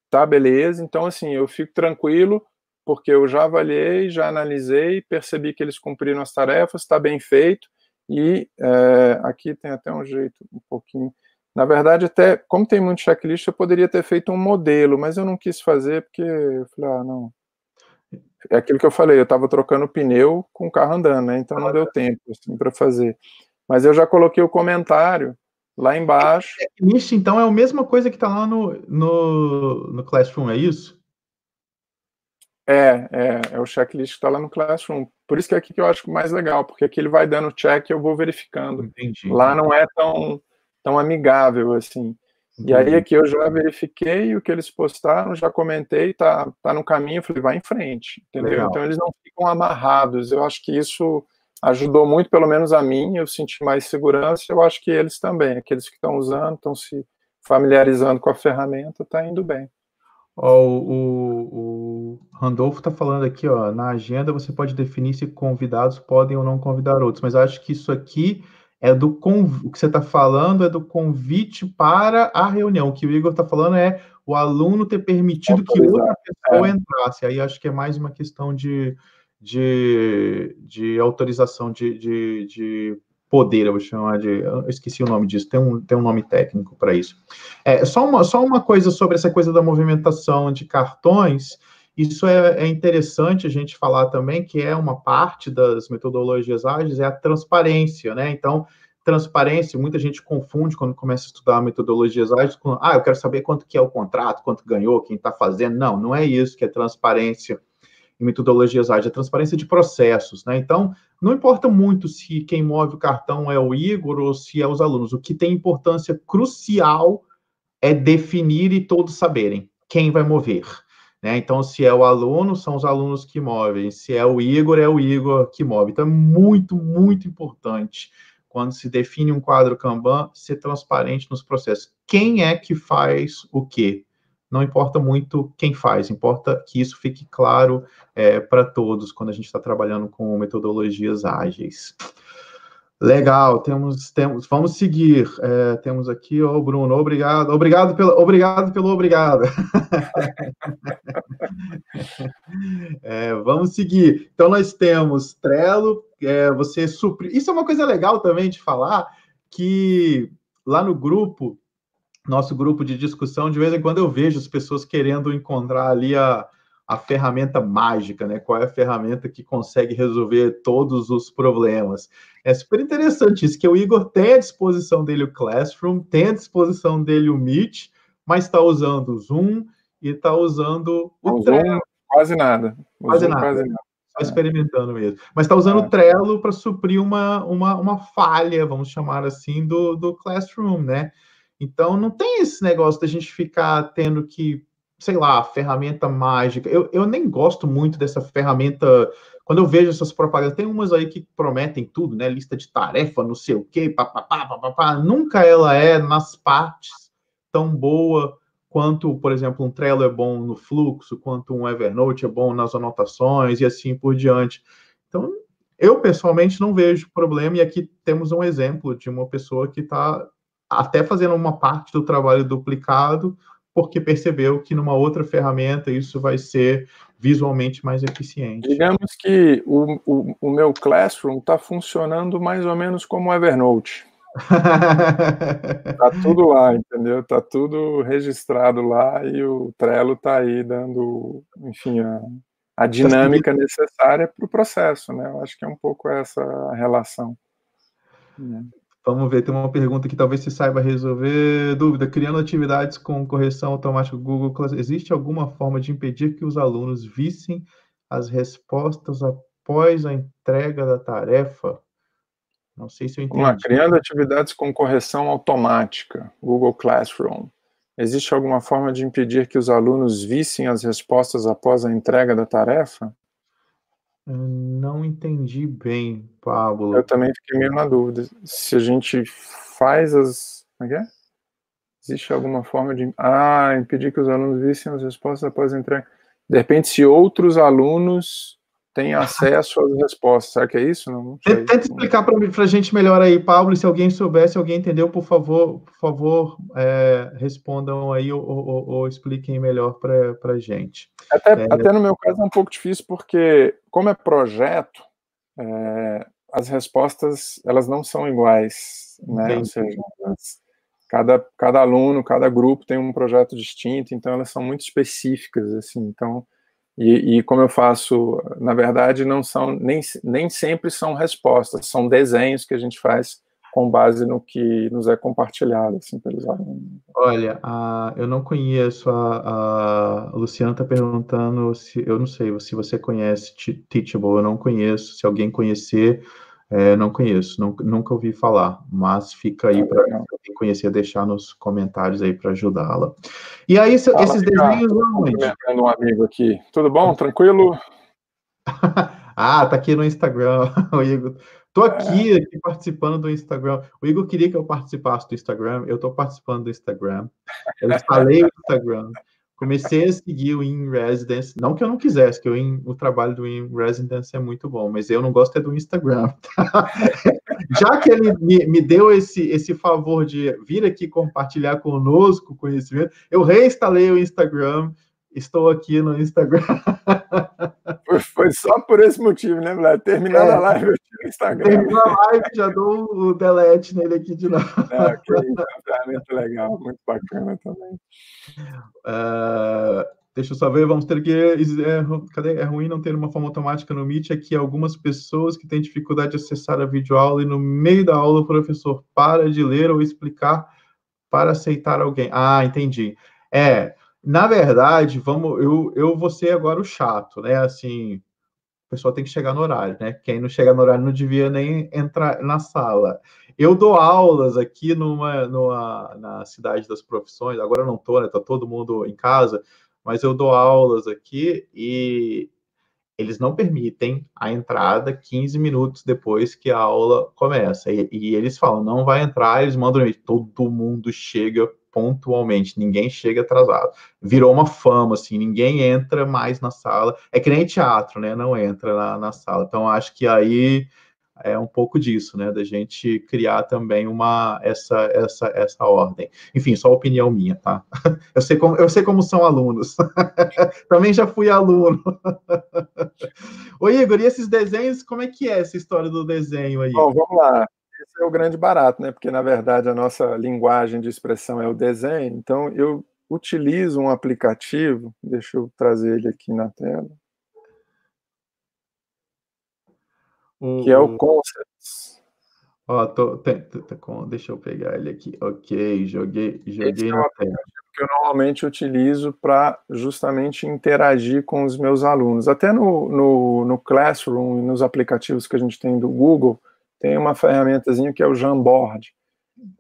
tá beleza. Então, assim, eu fico tranquilo, porque eu já avaliei, já analisei, percebi que eles cumpriram as tarefas, está bem feito e é, aqui tem até um jeito um pouquinho. Na verdade, até como tem muito checklist, eu poderia ter feito um modelo, mas eu não quis fazer porque eu falei, ah, não. É aquilo que eu falei, eu estava trocando pneu com o carro andando, né? Então não deu tempo assim, para fazer. Mas eu já coloquei o comentário lá embaixo. Checklist, então, é a mesma coisa que está lá no, no, no Classroom, é isso? É, é, é o checklist que está lá no Classroom. Por isso que é aqui que eu acho mais legal, porque aqui ele vai dando check e eu vou verificando. Entendi. Lá não é tão, tão amigável assim. Entendi. E aí aqui eu já verifiquei o que eles postaram, já comentei, tá, tá no caminho, falei, vai em frente, entendeu? Legal. Então eles não ficam amarrados. Eu acho que isso ajudou muito, pelo menos a mim, eu senti mais segurança, eu acho que eles também, aqueles que estão usando, estão se familiarizando com a ferramenta, está indo bem. Ó, o, o Randolfo está falando aqui, ó, na agenda você pode definir se convidados podem ou não convidar outros, mas acho que isso aqui é do o que você está falando é do convite para a reunião. O que o Igor está falando é o aluno ter permitido que outra pessoa é. entrasse. Aí acho que é mais uma questão de, de, de autorização de, de, de poder, eu vou chamar de. Eu esqueci o nome disso, tem um, tem um nome técnico para isso. É, só, uma, só uma coisa sobre essa coisa da movimentação de cartões. Isso é, é, interessante a gente falar também, que é uma parte das metodologias ágeis, é a transparência, né? Então, transparência, muita gente confunde quando começa a estudar metodologias ágeis com, ah, eu quero saber quanto que é o contrato, quanto ganhou, quem está fazendo. Não, não é isso que é transparência em metodologias ágeis, é transparência de processos, né? Então, não importa muito se quem move o cartão é o Igor ou se é os alunos, o que tem importância crucial é definir e todos saberem quem vai mover. Né? Então, se é o aluno, são os alunos que movem, se é o Igor, é o Igor que move. Então, é muito, muito importante quando se define um quadro Kanban, ser transparente nos processos. Quem é que faz o quê? não importa muito quem faz, importa que isso fique claro é, para todos quando a gente está trabalhando com metodologias ágeis. Legal, temos, temos, vamos seguir. É, temos aqui, o Bruno, obrigado, obrigado pelo, obrigado pelo obrigado. é, vamos seguir. Então nós temos Trello, é, você suprir. Isso é uma coisa legal também de falar que lá no grupo nosso grupo de discussão, de vez em quando eu vejo as pessoas querendo encontrar ali a, a ferramenta mágica, né? Qual é a ferramenta que consegue resolver todos os problemas? É super interessante isso, que o Igor tem à disposição dele o Classroom, tem à disposição dele o Meet, mas está usando o Zoom e está usando o, o Zoom, quase nada. O quase, Zoom, nada. quase nada. Só experimentando mesmo. Mas está usando o é. Trello para suprir uma, uma, uma falha, vamos chamar assim, do, do Classroom, né? Então não tem esse negócio da gente ficar tendo que sei lá, ferramenta mágica. Eu, eu nem gosto muito dessa ferramenta. Quando eu vejo essas propagandas, tem umas aí que prometem tudo, né? Lista de tarefa, não sei o quê, papapá, papapá. Nunca ela é nas partes tão boa quanto, por exemplo, um Trello é bom no fluxo, quanto um Evernote é bom nas anotações e assim por diante. Então, eu pessoalmente não vejo problema, e aqui temos um exemplo de uma pessoa que está até fazendo uma parte do trabalho duplicado, porque percebeu que numa outra ferramenta isso vai ser visualmente mais eficiente. Digamos que o, o, o meu Classroom está funcionando mais ou menos como o Evernote. tá tudo lá, entendeu? Tá tudo registrado lá e o Trello tá aí dando, enfim, a, a dinâmica necessária para o processo, né? Eu acho que é um pouco essa relação. Vamos ver, tem uma pergunta que talvez você saiba resolver. Dúvida: criando atividades com correção automática Google Class, existe alguma forma de impedir que os alunos vissem as respostas após a entrega da tarefa? Não sei se eu entendi. Criando atividades com correção automática, Google Classroom. Existe alguma forma de impedir que os alunos vissem as respostas após a entrega da tarefa? Não entendi bem, Pablo. Eu também fiquei meio na dúvida. Se a gente faz as. Como é que é? Existe alguma forma de. Ah, impedir que os alunos vissem as respostas após a entrega. De repente, se outros alunos têm acesso às respostas, será que é isso? Não, não Tenta explicar para a gente melhor aí, Pablo. Se alguém souber, se alguém entendeu, por favor, por favor, é, respondam aí ou, ou, ou expliquem melhor para a gente. Até, é... até no meu caso é um pouco difícil, porque como é projeto, é, as respostas elas não são iguais, né? Ou seja, cada, cada aluno, cada grupo tem um projeto distinto, então elas são muito específicas, assim, então e, e, como eu faço, na verdade, não são nem, nem sempre são respostas, são desenhos que a gente faz com base no que nos é compartilhado assim, pelos alunos. Olha, a, eu não conheço, a, a Luciana está perguntando se, eu não sei, se você conhece Teachable, eu não conheço, se alguém conhecer, é, não conheço, não, nunca ouvi falar, mas fica aí para conhecer deixar nos comentários aí para ajudá-la. E aí, Fala, esses desenhos onde? um amigo aqui. Tudo bom? Tranquilo? ah, tá aqui no Instagram, o Igor. Tô aqui, é. aqui participando do Instagram. O Igor queria que eu participasse do Instagram, eu tô participando do Instagram. Eu instalei o Instagram. Comecei a seguir o In Residence, não que eu não quisesse, que o, in, o trabalho do In Residence é muito bom, mas eu não gosto é do Instagram. Tá? Já que ele me, me, deu esse, esse favor de vir aqui compartilhar conosco o conhecimento, eu reinstalei o Instagram, estou aqui no Instagram. Foi só por esse motivo, né, Vlad? Terminando é, a live, eu tiro o Instagram. Terminando a live, já dou o delete nele aqui de novo. É, que é uma ferramenta legal, muito bacana também. Uh, deixa eu só ver, vamos ter que. É, cadê? É ruim não ter uma forma automática no Meet, é que algumas pessoas que têm dificuldade de acessar a videoaula e no meio da aula o professor para de ler ou explicar para aceitar alguém. Ah, entendi. É, na verdade, vamos, eu, eu vou ser agora o chato, né? Assim, o pessoal tem que chegar no horário, né? Quem não chega no horário não devia nem entrar na sala. Eu dou aulas aqui numa, numa na cidade das profissões, agora não tô, né? Tá todo mundo em casa, mas eu dou aulas aqui e eles não permitem a entrada 15 minutos depois que a aula começa. E, e eles falam, não vai entrar, eles mandam, todo mundo chega pontualmente, ninguém chega atrasado. Virou uma fama, assim, ninguém entra mais na sala. É que nem teatro, né? Não entra na, na sala. Então, acho que aí é um pouco disso, né? Da gente criar também uma essa essa essa ordem. Enfim, só opinião minha, tá? Eu sei como eu sei como são alunos. também já fui aluno. Ô Igor, e esses desenhos, como é que é essa história do desenho aí? Bom, vamos lá esse é o grande barato, né? Porque, na verdade, a nossa linguagem de expressão é o desenho. Então, eu, utilizo um aplicativo, deixa eu trazer ele aqui na tela, que é o Concepts. Ó, tô, tem, tô, deixa eu pegar ele aqui. Ok, joguei, joguei Esse na é que eu normalmente utilizo para justamente interagir com os meus alunos. Até no, no, no Classroom, nos aplicativos que a gente tem do Google, tem uma ferramentazinha que é o Jamboard.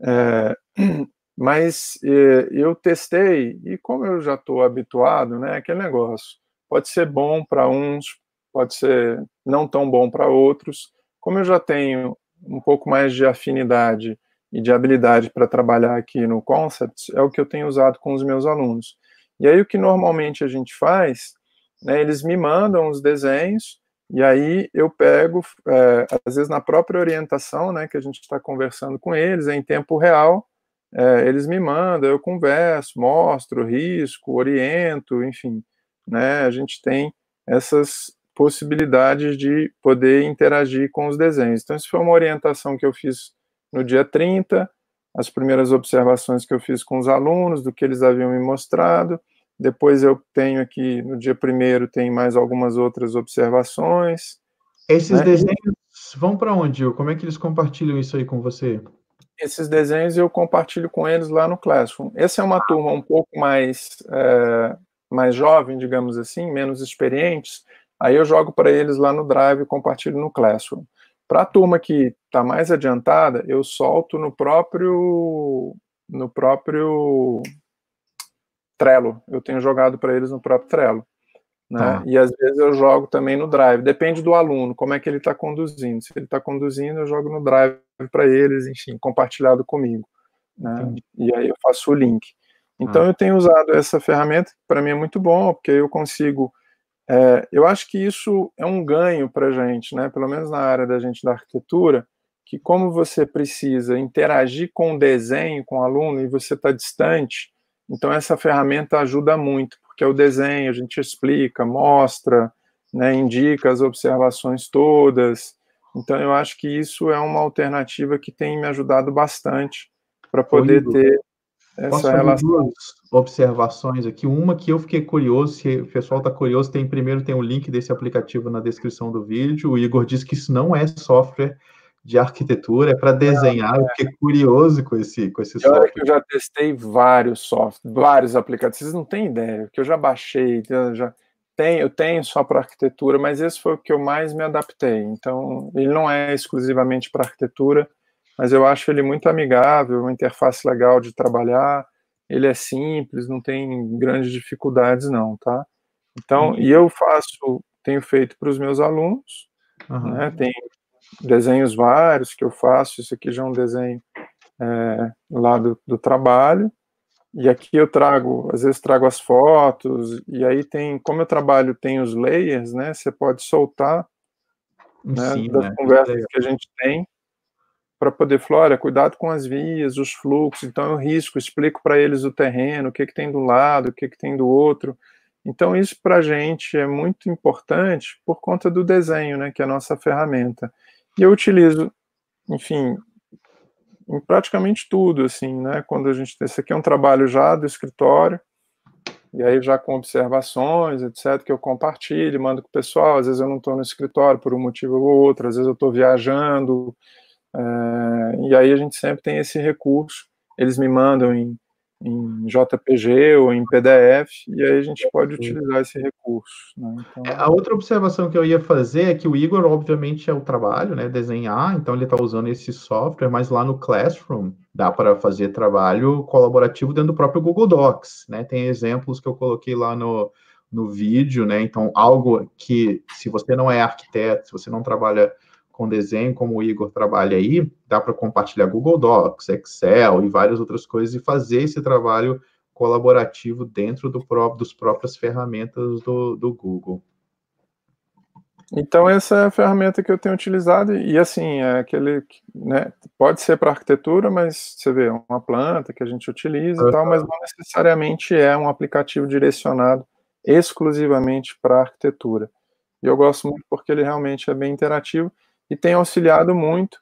É, mas é, eu testei, e como eu já estou habituado, né, aquele negócio, pode ser bom para uns, pode ser não tão bom para outros. Como eu já tenho um pouco mais de afinidade e de habilidade para trabalhar aqui no Concepts, é o que eu tenho usado com os meus alunos. E aí o que normalmente a gente faz, né, eles me mandam os desenhos, e aí eu pego, é, às vezes na própria orientação, né, que a gente está conversando com eles, em tempo real, é, eles me mandam, eu converso, mostro, risco, oriento, enfim, né, a gente tem essas possibilidades de poder interagir com os desenhos. Então, isso foi uma orientação que eu fiz no dia 30, as primeiras observações que eu fiz com os alunos, do que eles haviam me mostrado. Depois eu tenho aqui, no dia primeiro, tem mais algumas outras observações. Esses né? desenhos vão para onde? Como é que eles compartilham isso aí com você? Esses desenhos eu compartilho com eles lá no Classroom. Essa é uma turma um pouco mais, é, mais jovem, digamos assim, menos experientes, Aí eu jogo para eles lá no Drive e compartilho no Classroom. Para a turma que está mais adiantada, eu solto no próprio no próprio Trello. Eu tenho jogado para eles no próprio Trello. Né? Ah. E às vezes eu jogo também no Drive. Depende do aluno, como é que ele está conduzindo. Se ele está conduzindo, eu jogo no Drive para eles, enfim, compartilhado comigo. Né? E aí eu faço o link. Então ah. eu tenho usado essa ferramenta, que para mim é muito bom, porque eu consigo é, eu acho que isso é um ganho para a gente, né? pelo menos na área da gente da arquitetura, que como você precisa interagir com o desenho, com o aluno, e você está distante, então essa ferramenta ajuda muito, porque é o desenho, a gente explica, mostra, né, indica as observações todas, então eu acho que isso é uma alternativa que tem me ajudado bastante para poder ter essa relação. duas observações aqui. Uma que eu fiquei curioso, se o pessoal está curioso, tem primeiro tem o um link desse aplicativo na descrição do vídeo. O Igor disse que isso não é software de arquitetura, é para desenhar. Eu fiquei curioso com esse, com esse software. que eu já testei vários softwares, vários aplicativos. Vocês não têm ideia, que eu já baixei, já tenho, eu tenho só para arquitetura, mas esse foi o que eu mais me adaptei. Então, ele não é exclusivamente para arquitetura mas eu acho ele muito amigável, uma interface legal de trabalhar, ele é simples, não tem grandes dificuldades não, tá? Então, uhum. e eu faço, tenho feito para os meus alunos, uhum. né, tem desenhos vários que eu faço, isso aqui já é um desenho é, lá do, do trabalho, e aqui eu trago, às vezes trago as fotos, e aí tem, como eu trabalho, tem os layers, né, você pode soltar, né, Sim, das né? conversas que a gente tem, para poder falar, olha, cuidado com as vias, os fluxos, então eu risco, explico para eles o terreno, o que, que tem do lado, o que, que tem do outro. Então isso para a gente é muito importante por conta do desenho, né, que é a nossa ferramenta. E eu utilizo, enfim, em praticamente tudo, assim, né, quando a gente, esse aqui é um trabalho já do escritório, e aí já com observações, etc., que eu compartilho, mando com o pessoal, às vezes eu não estou no escritório por um motivo ou outro, às vezes eu estou viajando, é, e aí a gente sempre tem esse recurso, eles me mandam em, em JPG ou em PDF, e aí a gente pode utilizar esse recurso. Né? Então... É, a outra observação que eu ia fazer é que o Igor, obviamente, é o trabalho, né, desenhar, então ele está usando esse software, mas lá no Classroom dá para fazer trabalho colaborativo dentro do próprio Google Docs, né, tem exemplos que eu coloquei lá no, no vídeo, né, então algo que, se você não é arquiteto, se você não trabalha com desenho, como o Igor trabalha aí, dá para compartilhar Google Docs, Excel e várias outras coisas e fazer esse trabalho colaborativo dentro do próprio, dos próprias ferramentas do, do Google. Então essa é a ferramenta que eu tenho utilizado e assim é aquele, né, pode ser para arquitetura, mas você vê uma planta que a gente utiliza uhum. tal, mas não necessariamente é um aplicativo direcionado exclusivamente para arquitetura. E eu gosto muito porque ele realmente é bem interativo e tem auxiliado muito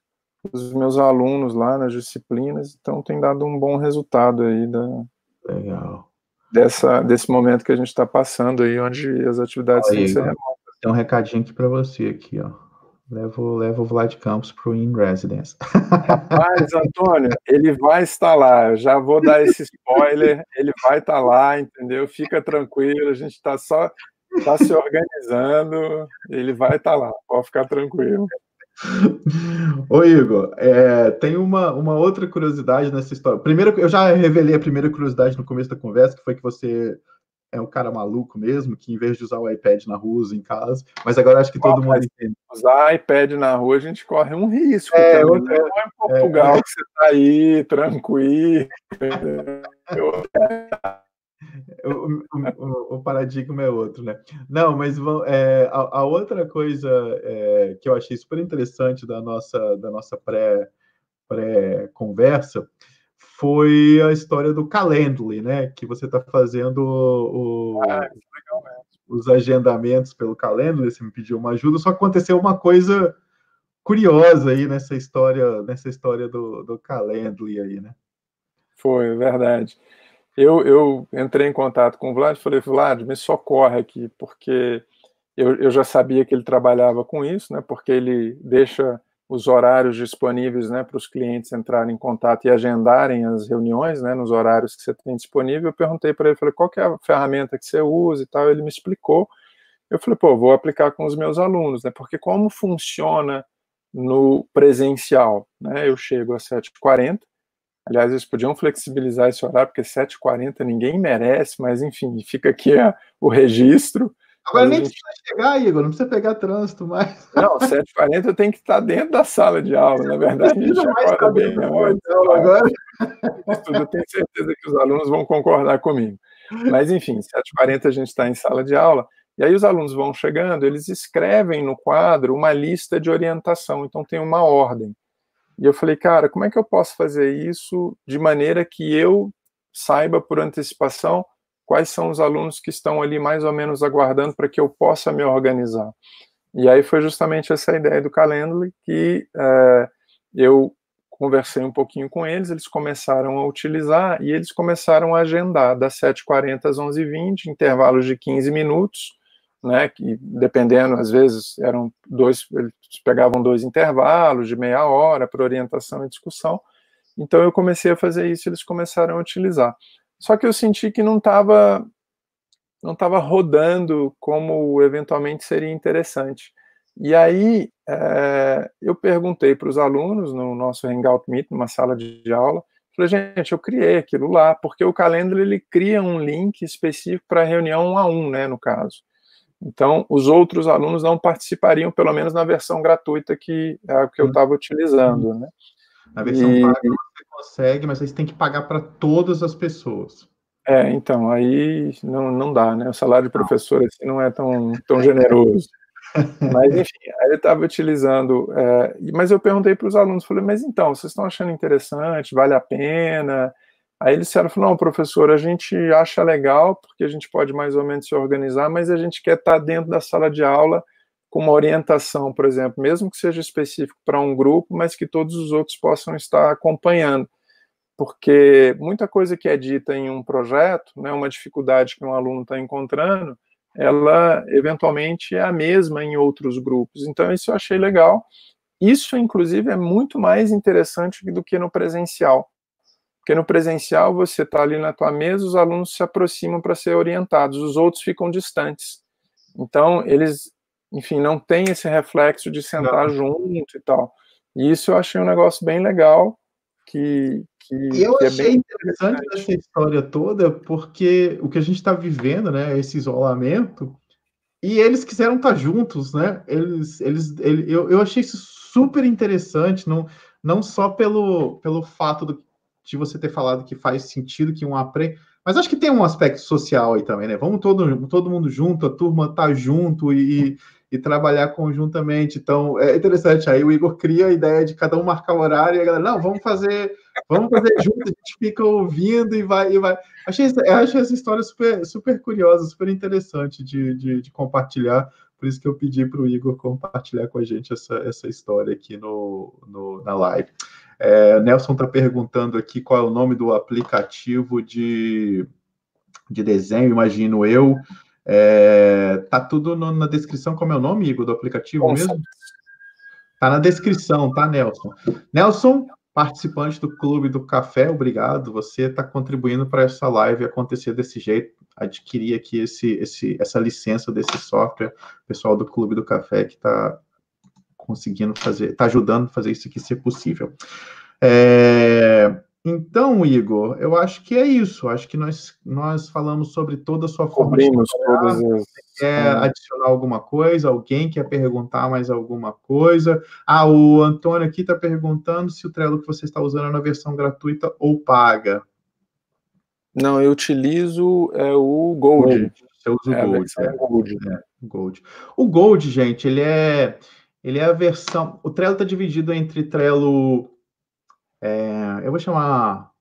os meus alunos lá nas disciplinas, então tem dado um bom resultado aí da. Legal. dessa, desse momento que a gente está passando aí, onde as atividades têm que ser remotas. Tem um recadinho aqui para você aqui, ó. Levo, levo o Vlad Campos para o In Residence. Rapaz, Antônio, ele vai estar lá. Eu já vou dar esse spoiler. Ele vai estar lá, entendeu? Fica tranquilo. A gente está só tá se organizando. Ele vai estar lá. Pode ficar tranquilo. Ô Igor, é, tem uma, uma outra curiosidade nessa história. Primeiro, eu já revelei a primeira curiosidade no começo da conversa, que foi que você é um cara maluco mesmo, que em vez de usar o iPad na rua, usa em casa. Mas agora acho que todo mundo entende. Usar iPad na rua, a gente corre um risco. É, também. Não é em Portugal é, que você está aí, tranquilo. o, o, o, paradigma é outro, né? Não, mas é, a, a, outra coisa é, que eu achei super interessante da nossa, da nossa pré, pré-conversa foi a história do Calendly, né? Que você está fazendo o, ah, os agendamentos pelo Calendly, você me pediu uma ajuda, só aconteceu uma coisa curiosa aí nessa história, nessa história do, do Calendly aí, né? Foi, verdade. Eu, eu entrei em contato com o Vlad e falei, Vlad, me socorre aqui, porque eu, eu já sabia que ele trabalhava com isso, né? Porque ele deixa os horários disponíveis né, para os clientes entrarem em contato e agendarem as reuniões né, nos horários que você tem disponível. Eu perguntei para ele, falei, qual é a ferramenta que você usa e tal, ele me explicou. Eu falei, pô, vou aplicar com os meus alunos, né, porque como funciona no presencial? Né, eu chego às 7h40, aliás, eles podiam flexibilizar esse horário, porque 7h40 ninguém merece, mas enfim, fica aqui a, o registro, Agora nem gente... precisa chegar, Igor, não precisa pegar trânsito mais. Não, 7h40 eu tenho que estar dentro da sala de aula, na verdade. A gente acorda bem antes. Agora. Eu tenho certeza que os alunos vão concordar comigo. Mas, enfim, 7h40 a gente está em sala de aula, e aí os alunos vão chegando, eles escrevem no quadro uma lista de orientação, então tem uma ordem. E eu falei, cara, como é que eu posso fazer isso de maneira que eu saiba por antecipação quais são os alunos que estão ali mais ou menos aguardando para que eu possa me organizar. E aí foi justamente essa ideia do Calendly que é, eu conversei um pouquinho com eles, eles começaram a utilizar e eles começaram a agendar das 7h40 às 11h20, intervalos de 15 minutos, né, que dependendo, às vezes eram dois, eles pegavam dois intervalos de meia hora para orientação e discussão, então eu comecei a fazer isso, eles começaram a utilizar. Só que eu senti que não estava não estava rodando como eventualmente seria interessante. E aí é, eu perguntei para os alunos no nosso Hangout Meet, numa sala de aula, falei, gente, eu criei aquilo lá, porque o Calendly ele cria um link específico para reunião um a um, né, no caso. Então, os outros alunos não participariam, pelo menos na versão gratuita que é a que eu estava uhum. utilizando, né? Na versão e... paga você consegue, mas aí você tem que pagar para todas as pessoas. É, então, aí não, não dá, né? O salário de professor assim, não é tão, tão generoso. Mas, enfim, aí ele estava utilizando. É, mas eu perguntei para os alunos, falei, mas então, vocês estão achando interessante, vale a pena? Aí eles disseram, não, professor, a gente acha legal, porque a gente pode mais ou menos se organizar, mas a gente quer estar tá dentro da sala de aula com uma orientação, por exemplo, mesmo que seja específico para um grupo, mas que todos os outros possam estar acompanhando. Porque muita coisa que é dita em um projeto, né, uma dificuldade que um aluno está encontrando, ela eventualmente é a mesma em outros grupos. Então, isso eu achei legal. Isso, inclusive, é muito mais interessante do que no presencial. Porque no presencial você está ali na tua mesa, os alunos se aproximam para ser orientados, os outros ficam distantes. Então, eles enfim, não tem esse reflexo de sentar não. junto e tal. E isso eu achei um negócio bem legal. Que, que, eu que é achei interessante essa história toda, porque o que a gente está vivendo, né, esse isolamento, e eles quiseram estar tá juntos, né? Eles, eles, ele, eu, eu achei isso super interessante, não, não só pelo, pelo fato do, de você ter falado que faz sentido que um aprende, mas acho que tem um aspecto social aí também, né? Vamos todo, todo mundo junto, a turma tá junto e, e trabalhar conjuntamente. Então, é interessante. Aí o Igor cria a ideia de cada um marcar o horário e a galera, não, vamos fazer, vamos fazer junto, a gente fica ouvindo e vai. E vai. Achei, achei essa história super, super curiosa, super interessante de, de, de compartilhar. Por isso que eu pedi para o Igor compartilhar com a gente essa, essa história aqui no, no na live. É, Nelson está perguntando aqui qual é o nome do aplicativo de, de desenho, imagino eu. É, tá tudo no, na descrição, como é o nome, Igor, do aplicativo mesmo? Tá na descrição, tá, Nelson? Nelson, participante do Clube do Café, obrigado. Você está contribuindo para essa live acontecer desse jeito. Adquirir aqui esse, esse, essa licença desse software, pessoal do Clube do Café que está conseguindo fazer, está ajudando a fazer isso aqui ser possível. É, então, Igor, eu acho que é isso. Acho que nós, nós falamos sobre toda a sua forma Cobrimos de todas as... Quer adicionar alguma coisa? Alguém quer perguntar mais alguma coisa? Ah, o Antônio aqui está perguntando se o Trello que você está usando é na versão gratuita ou paga. Não, eu utilizo é, o Gold. Gold. Eu uso é, Gold, é, Gold. É, Gold. O Gold, gente, ele é, ele é a versão. O Trello está dividido entre Trello é, eu vou chamar.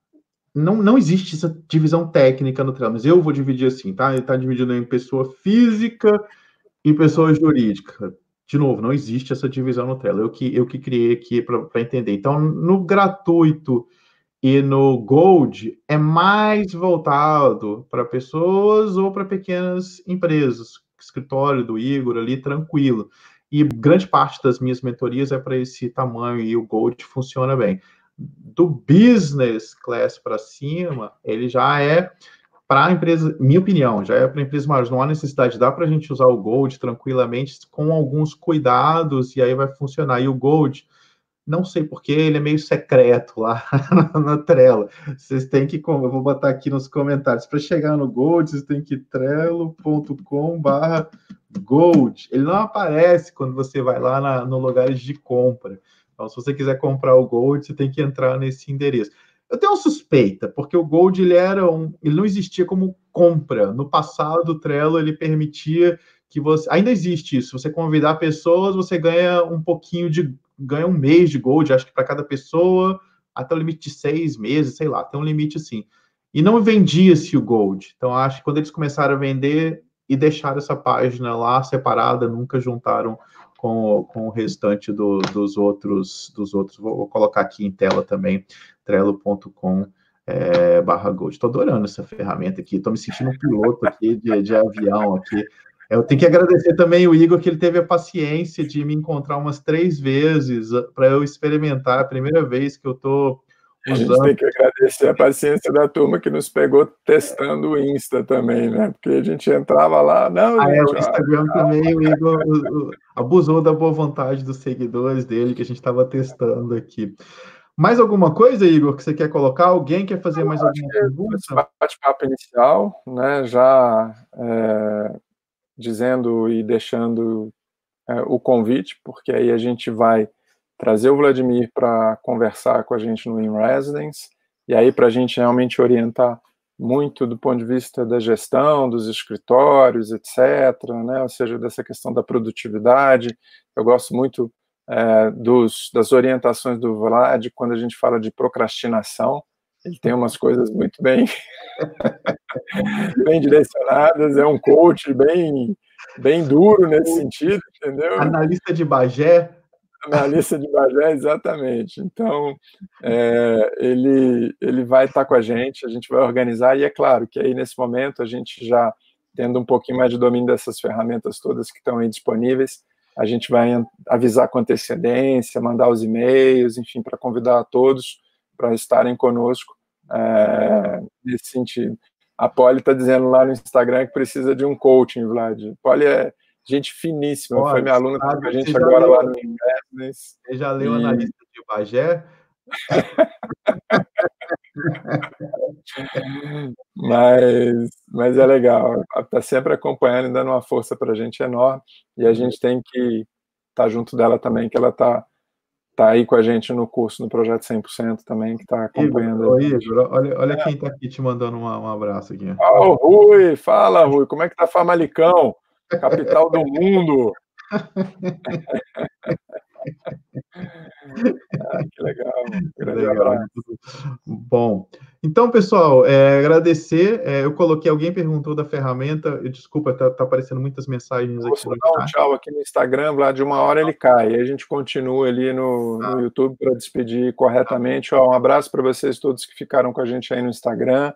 Não, não existe essa divisão técnica no Trello, mas eu vou dividir assim, tá? Ele está dividido em pessoa física e pessoa jurídica. De novo, não existe essa divisão no Trello. Eu que, eu que criei aqui para entender. Então, no gratuito e no Gold é mais voltado para pessoas ou para pequenas empresas. Escritório do Igor ali, tranquilo. E grande parte das minhas mentorias é para esse tamanho e o Gold funciona bem do business class para cima, ele já é para a empresa, minha opinião, já é para empresas maiores. Não há necessidade, dá para a gente usar o Gold tranquilamente, com alguns cuidados, e aí vai funcionar. E o Gold, não sei porque ele é meio secreto lá na Trello. Vocês têm que, eu vou botar aqui nos comentários, para chegar no Gold, vocês têm que trello.com/barra Gold. Ele não aparece quando você vai lá na, no lugares de compra. Então, se você quiser comprar o Gold, você tem que entrar nesse endereço. Eu tenho uma suspeita, porque o Gold ele era um, ele não existia como compra. No passado, o Trello ele permitia que você, ainda existe isso. Você convidar pessoas, você ganha um pouquinho de, ganha um mês de Gold, acho que para cada pessoa, até o limite de seis meses, sei lá, tem um limite assim. E não vendia-se o Gold. Então, acho que quando eles começaram a vender e deixaram essa página lá separada, nunca juntaram com, com o restante do, dos outros dos outros. Vou, vou, colocar aqui em tela também, trello.com é, barra gold. Estou adorando essa ferramenta aqui, estou me sentindo um piloto aqui de, de avião aqui. Eu tenho que agradecer também o Igor, que ele teve a paciência de me encontrar umas três vezes para eu experimentar. A primeira vez que eu estou a gente tem que agradecer a paciência da turma que nos pegou testando o Insta também, né? Porque a gente entrava lá, não. Ah, gente, é, o Instagram ó, também, o Igor o, o, abusou da boa vontade dos seguidores dele, que a gente estava testando aqui. Mais alguma coisa, Igor, que você quer colocar? Alguém quer fazer mais alguma pergunta? Bate-papo inicial, né? Já é, dizendo e deixando é, o convite, porque aí a gente vai trazer o Vladimir para conversar com a gente no In Residence, e aí para a gente realmente orientar muito do ponto de vista da gestão, dos escritórios, etc., né? ou seja, dessa questão da produtividade. Eu gosto muito é, dos, das orientações do Vlad quando a gente fala de procrastinação. Ele tem umas coisas muito bem, bem direcionadas, é um coach bem, bem duro nesse sentido, entendeu? Analista de Bagé, Analista de Bagé, exatamente. Então, é, ele, ele vai estar com a gente, a gente vai organizar, e é claro que aí nesse momento a gente já tendo um pouquinho mais de domínio dessas ferramentas todas que estão aí disponíveis, a gente vai avisar com antecedência, mandar os e-mails, enfim, para convidar a todos para estarem conosco é, nesse sentido. A Polly está dizendo lá no Instagram que precisa de um coaching, Vlad. Polly é, gente finíssima, Olha, foi minha aluna com a gente agora leu, lá no Investments. Você já leu e... Analista de Bagé? mas, mas é legal, está sempre acompanhando e dando uma força para a gente enorme, e a gente tem que estar tá junto dela também, que ela está tá aí com a gente no curso, no projeto 100% também, que está acompanhando. Igor, Igor, olha, olha é. quem está aqui te mandando um, um abraço aqui. Oh, Rui, fala Rui, como é que tá Famalicão? capital do mundo. ah, que legal. Que legal. Bom, então, pessoal, é, agradecer. É, eu coloquei, alguém perguntou da ferramenta. Desculpa, tá, tá aparecendo muitas mensagens aqui. Vou dar um tchau aqui no Instagram, lá de uma hora ele cai. Aí a gente continua ali no, ah. no YouTube para despedir corretamente. Ó, um abraço para vocês todos que ficaram com a gente aí no Instagram.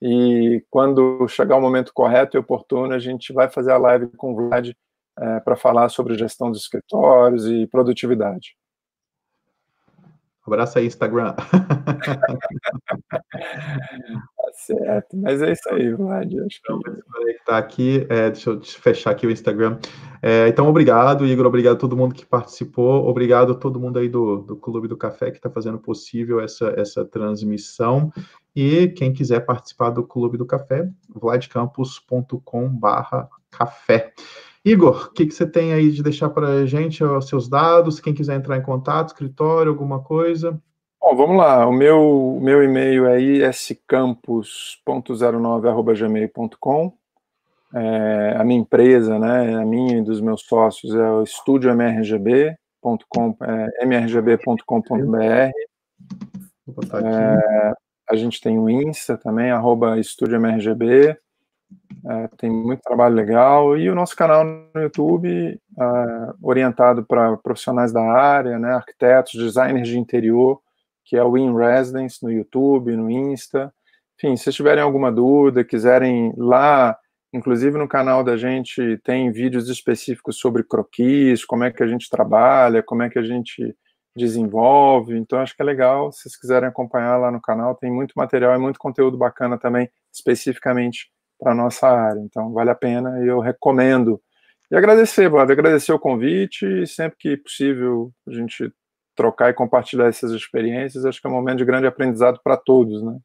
E quando chegar o momento correto e oportuno, a gente vai fazer a live com o Vlad é, para falar sobre gestão dos escritórios e produtividade. Abraço aí, Instagram. tá certo, mas é isso aí, Vlad. Acho que... Então, tá aqui, é, deixa eu fechar aqui o Instagram. É, então, obrigado, Igor, obrigado a todo mundo que participou, obrigado a todo mundo aí do, do Clube do Café que está fazendo possível essa, essa transmissão. E quem quiser participar do Clube do Café, vladcampus.com/barra café. Igor, o que, que você tem aí de deixar para a gente, os seus dados, quem quiser entrar em contato, escritório, alguma coisa? Bom, vamos lá, o meu, meu e-mail é iscampus.09.gmail.com é, a minha empresa, né, a minha e dos meus sócios é o estudiomrgb.com, é, mrgb.com.br é, a gente tem o Insta também, arroba estudiomrgb, é, tem muito trabalho legal, e o nosso canal no YouTube, é, orientado para profissionais da área, né, arquitetos, designers de interior, que é o In Residence no YouTube, no Insta. Enfim, se tiverem alguma dúvida, quiserem lá, inclusive no canal da gente tem vídeos específicos sobre croquis, como é que a gente trabalha, como é que a gente desenvolve. Então acho que é legal, se vocês quiserem acompanhar lá no canal, tem muito material e muito conteúdo bacana também, especificamente para a nossa área. Então, vale a pena e eu recomendo. E agradecer, Vlad, agradecer o convite e sempre que possível a gente trocar e compartilhar essas experiências, acho que é um momento de grande aprendizado para todos, né?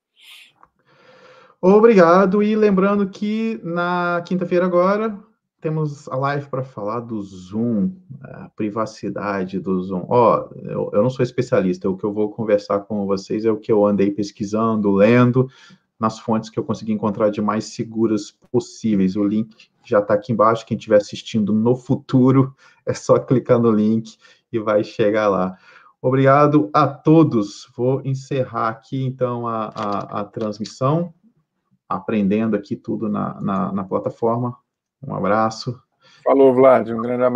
Obrigado, e lembrando que na quinta-feira agora temos a live para falar do Zoom, a privacidade do Zoom. Ó, oh, eu, eu não sou especialista, o que eu vou conversar com vocês é o que eu andei pesquisando, lendo, nas fontes que eu consegui encontrar de mais seguras possíveis. O link já está aqui embaixo. Quem estiver assistindo no futuro, é só clicar no link e vai chegar lá. Obrigado a todos. Vou encerrar aqui, então, a, a, a transmissão, aprendendo aqui tudo na, na, na plataforma. Um abraço. Falou, Vlad. Um grande abraço.